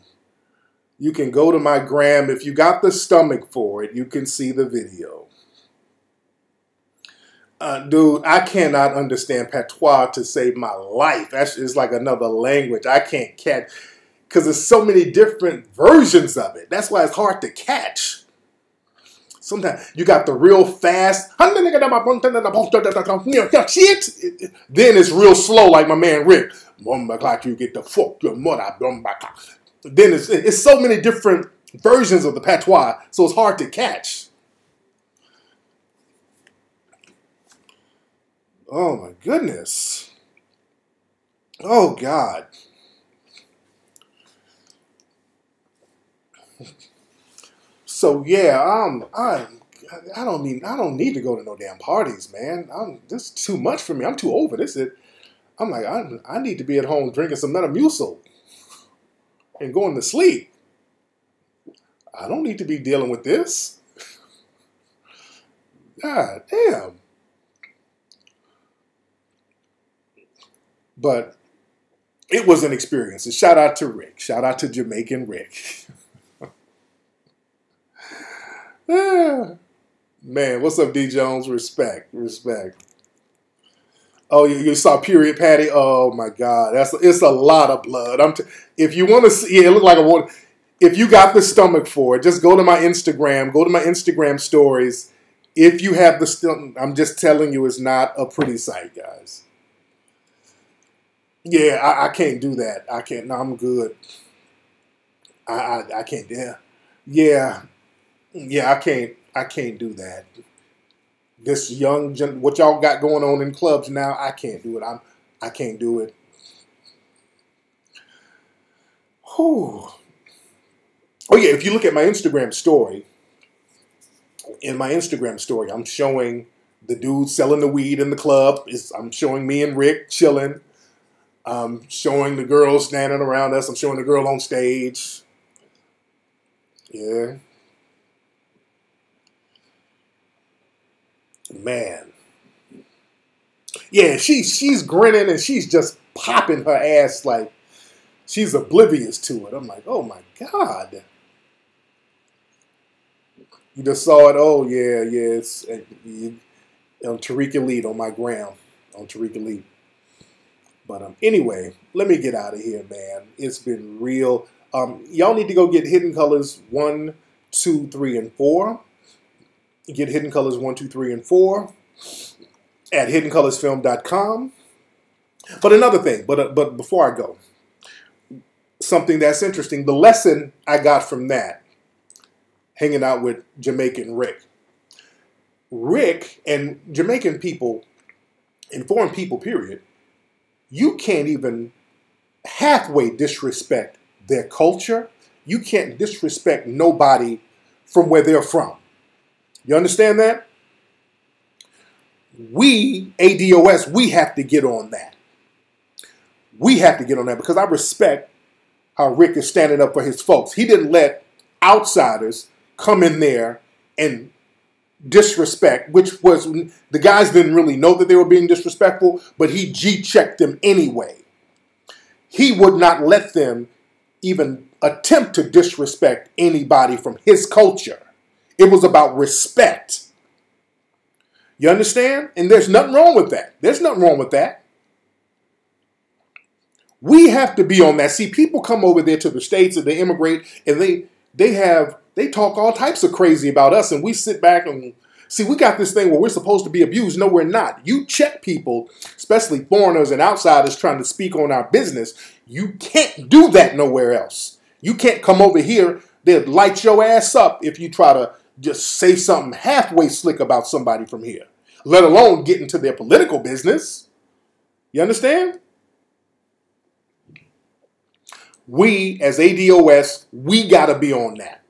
You can go to my gram. If you got the stomach for it, you can see the video. Uh, dude, I cannot understand patois to save my life. That's like another language. I can't catch because there's so many different versions of it. That's why it's hard to catch. Sometimes you got the real fast, shit. Then it's real slow, like my man Rick. You get the fuck your mother. Then it's, it's so many different versions of the patois, so it's hard to catch. Oh my goodness. Oh God. So yeah, um, I I don't mean I don't need to go to no damn parties, man. I'm this is too much for me. I'm too over this. It, I'm like I I need to be at home drinking some Metamucil and going to sleep. I don't need to be dealing with this. God damn. But it was an experience. And shout out to Rick. Shout out to Jamaican Rick. Man, what's up, D Jones? Respect, respect. Oh, you, you, saw period patty. Oh my God, that's it's a lot of blood. I'm t- if you want to see, yeah, it look like a water. If you got the stomach for it, just go to my Instagram. Go to my Instagram stories. If you have the stomach, I'm just telling you, it's not a pretty sight, guys. Yeah, I, I can't do that. I can't. No, I'm good. I, I, I can't. Yeah, yeah. Yeah, I can't. I can't do that. This young, what y'all got going on in clubs now, I can't do it. I'm I can't do it. Whew. Oh yeah, if you look at my Instagram story, in my Instagram story, I'm showing the dude selling the weed in the club. Is I'm showing me and Rick chilling. I'm showing the girl standing around us. I'm showing the girl on stage. Yeah. Man. Yeah, she she's grinning and she's just popping her ass like she's oblivious to it. I'm like, oh my God. You just saw it. Oh yeah, yeah. It's on Tariq Elite on my gram on Tariq Elite. But um, anyway, let me get out of here, man. It's been real. Um, y'all need to go get Hidden Colors one, two, three, and four. Get Hidden Colors one, two, three, and four at hiddencolorsfilm.com. But another thing, but uh, but before I go, something that's interesting. The lesson I got from that, hanging out with Jamaican Rick. Rick and Jamaican people, and foreign people, period, you can't even halfway disrespect their culture. You can't disrespect nobody from where they're from. You understand that? We, ADOS, we have to get on that. We have to get on that because I respect how Rick is standing up for his folks. He didn't let outsiders come in there and disrespect, which was the guys didn't really know that they were being disrespectful, but he G checked them anyway. He would not let them even attempt to disrespect anybody from his culture. It was about respect. You understand? And there's nothing wrong with that. There's nothing wrong with that. We have to be on that. See, people come over there to the States and they immigrate and they they have they talk all types of crazy about us, and we sit back and see, we got this thing where we're supposed to be abused. No, we're not. You check people, especially foreigners and outsiders trying to speak on our business. You can't do that nowhere else. You can't come over here. They'll light your ass up if you try to just say something halfway slick about somebody from here, let alone get into their political business. You understand? We, as ADOS, we got to be on that.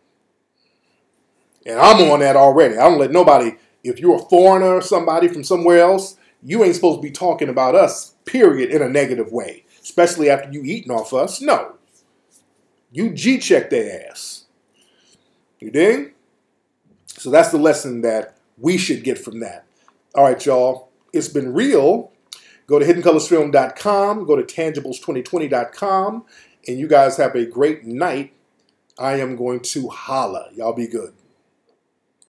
And I'm on that already. I don't let nobody, if you're a foreigner or somebody from somewhere else, you ain't supposed to be talking about us, period, in a negative way, especially after you eating off us. No. You G check their ass. You dig? So that's the lesson that we should get from that. All right, y'all. It's been real. Go to hiddencolorsfilm.com, go to tangibles2020.com, and you guys have a great night. I am going to holla. Y'all be good.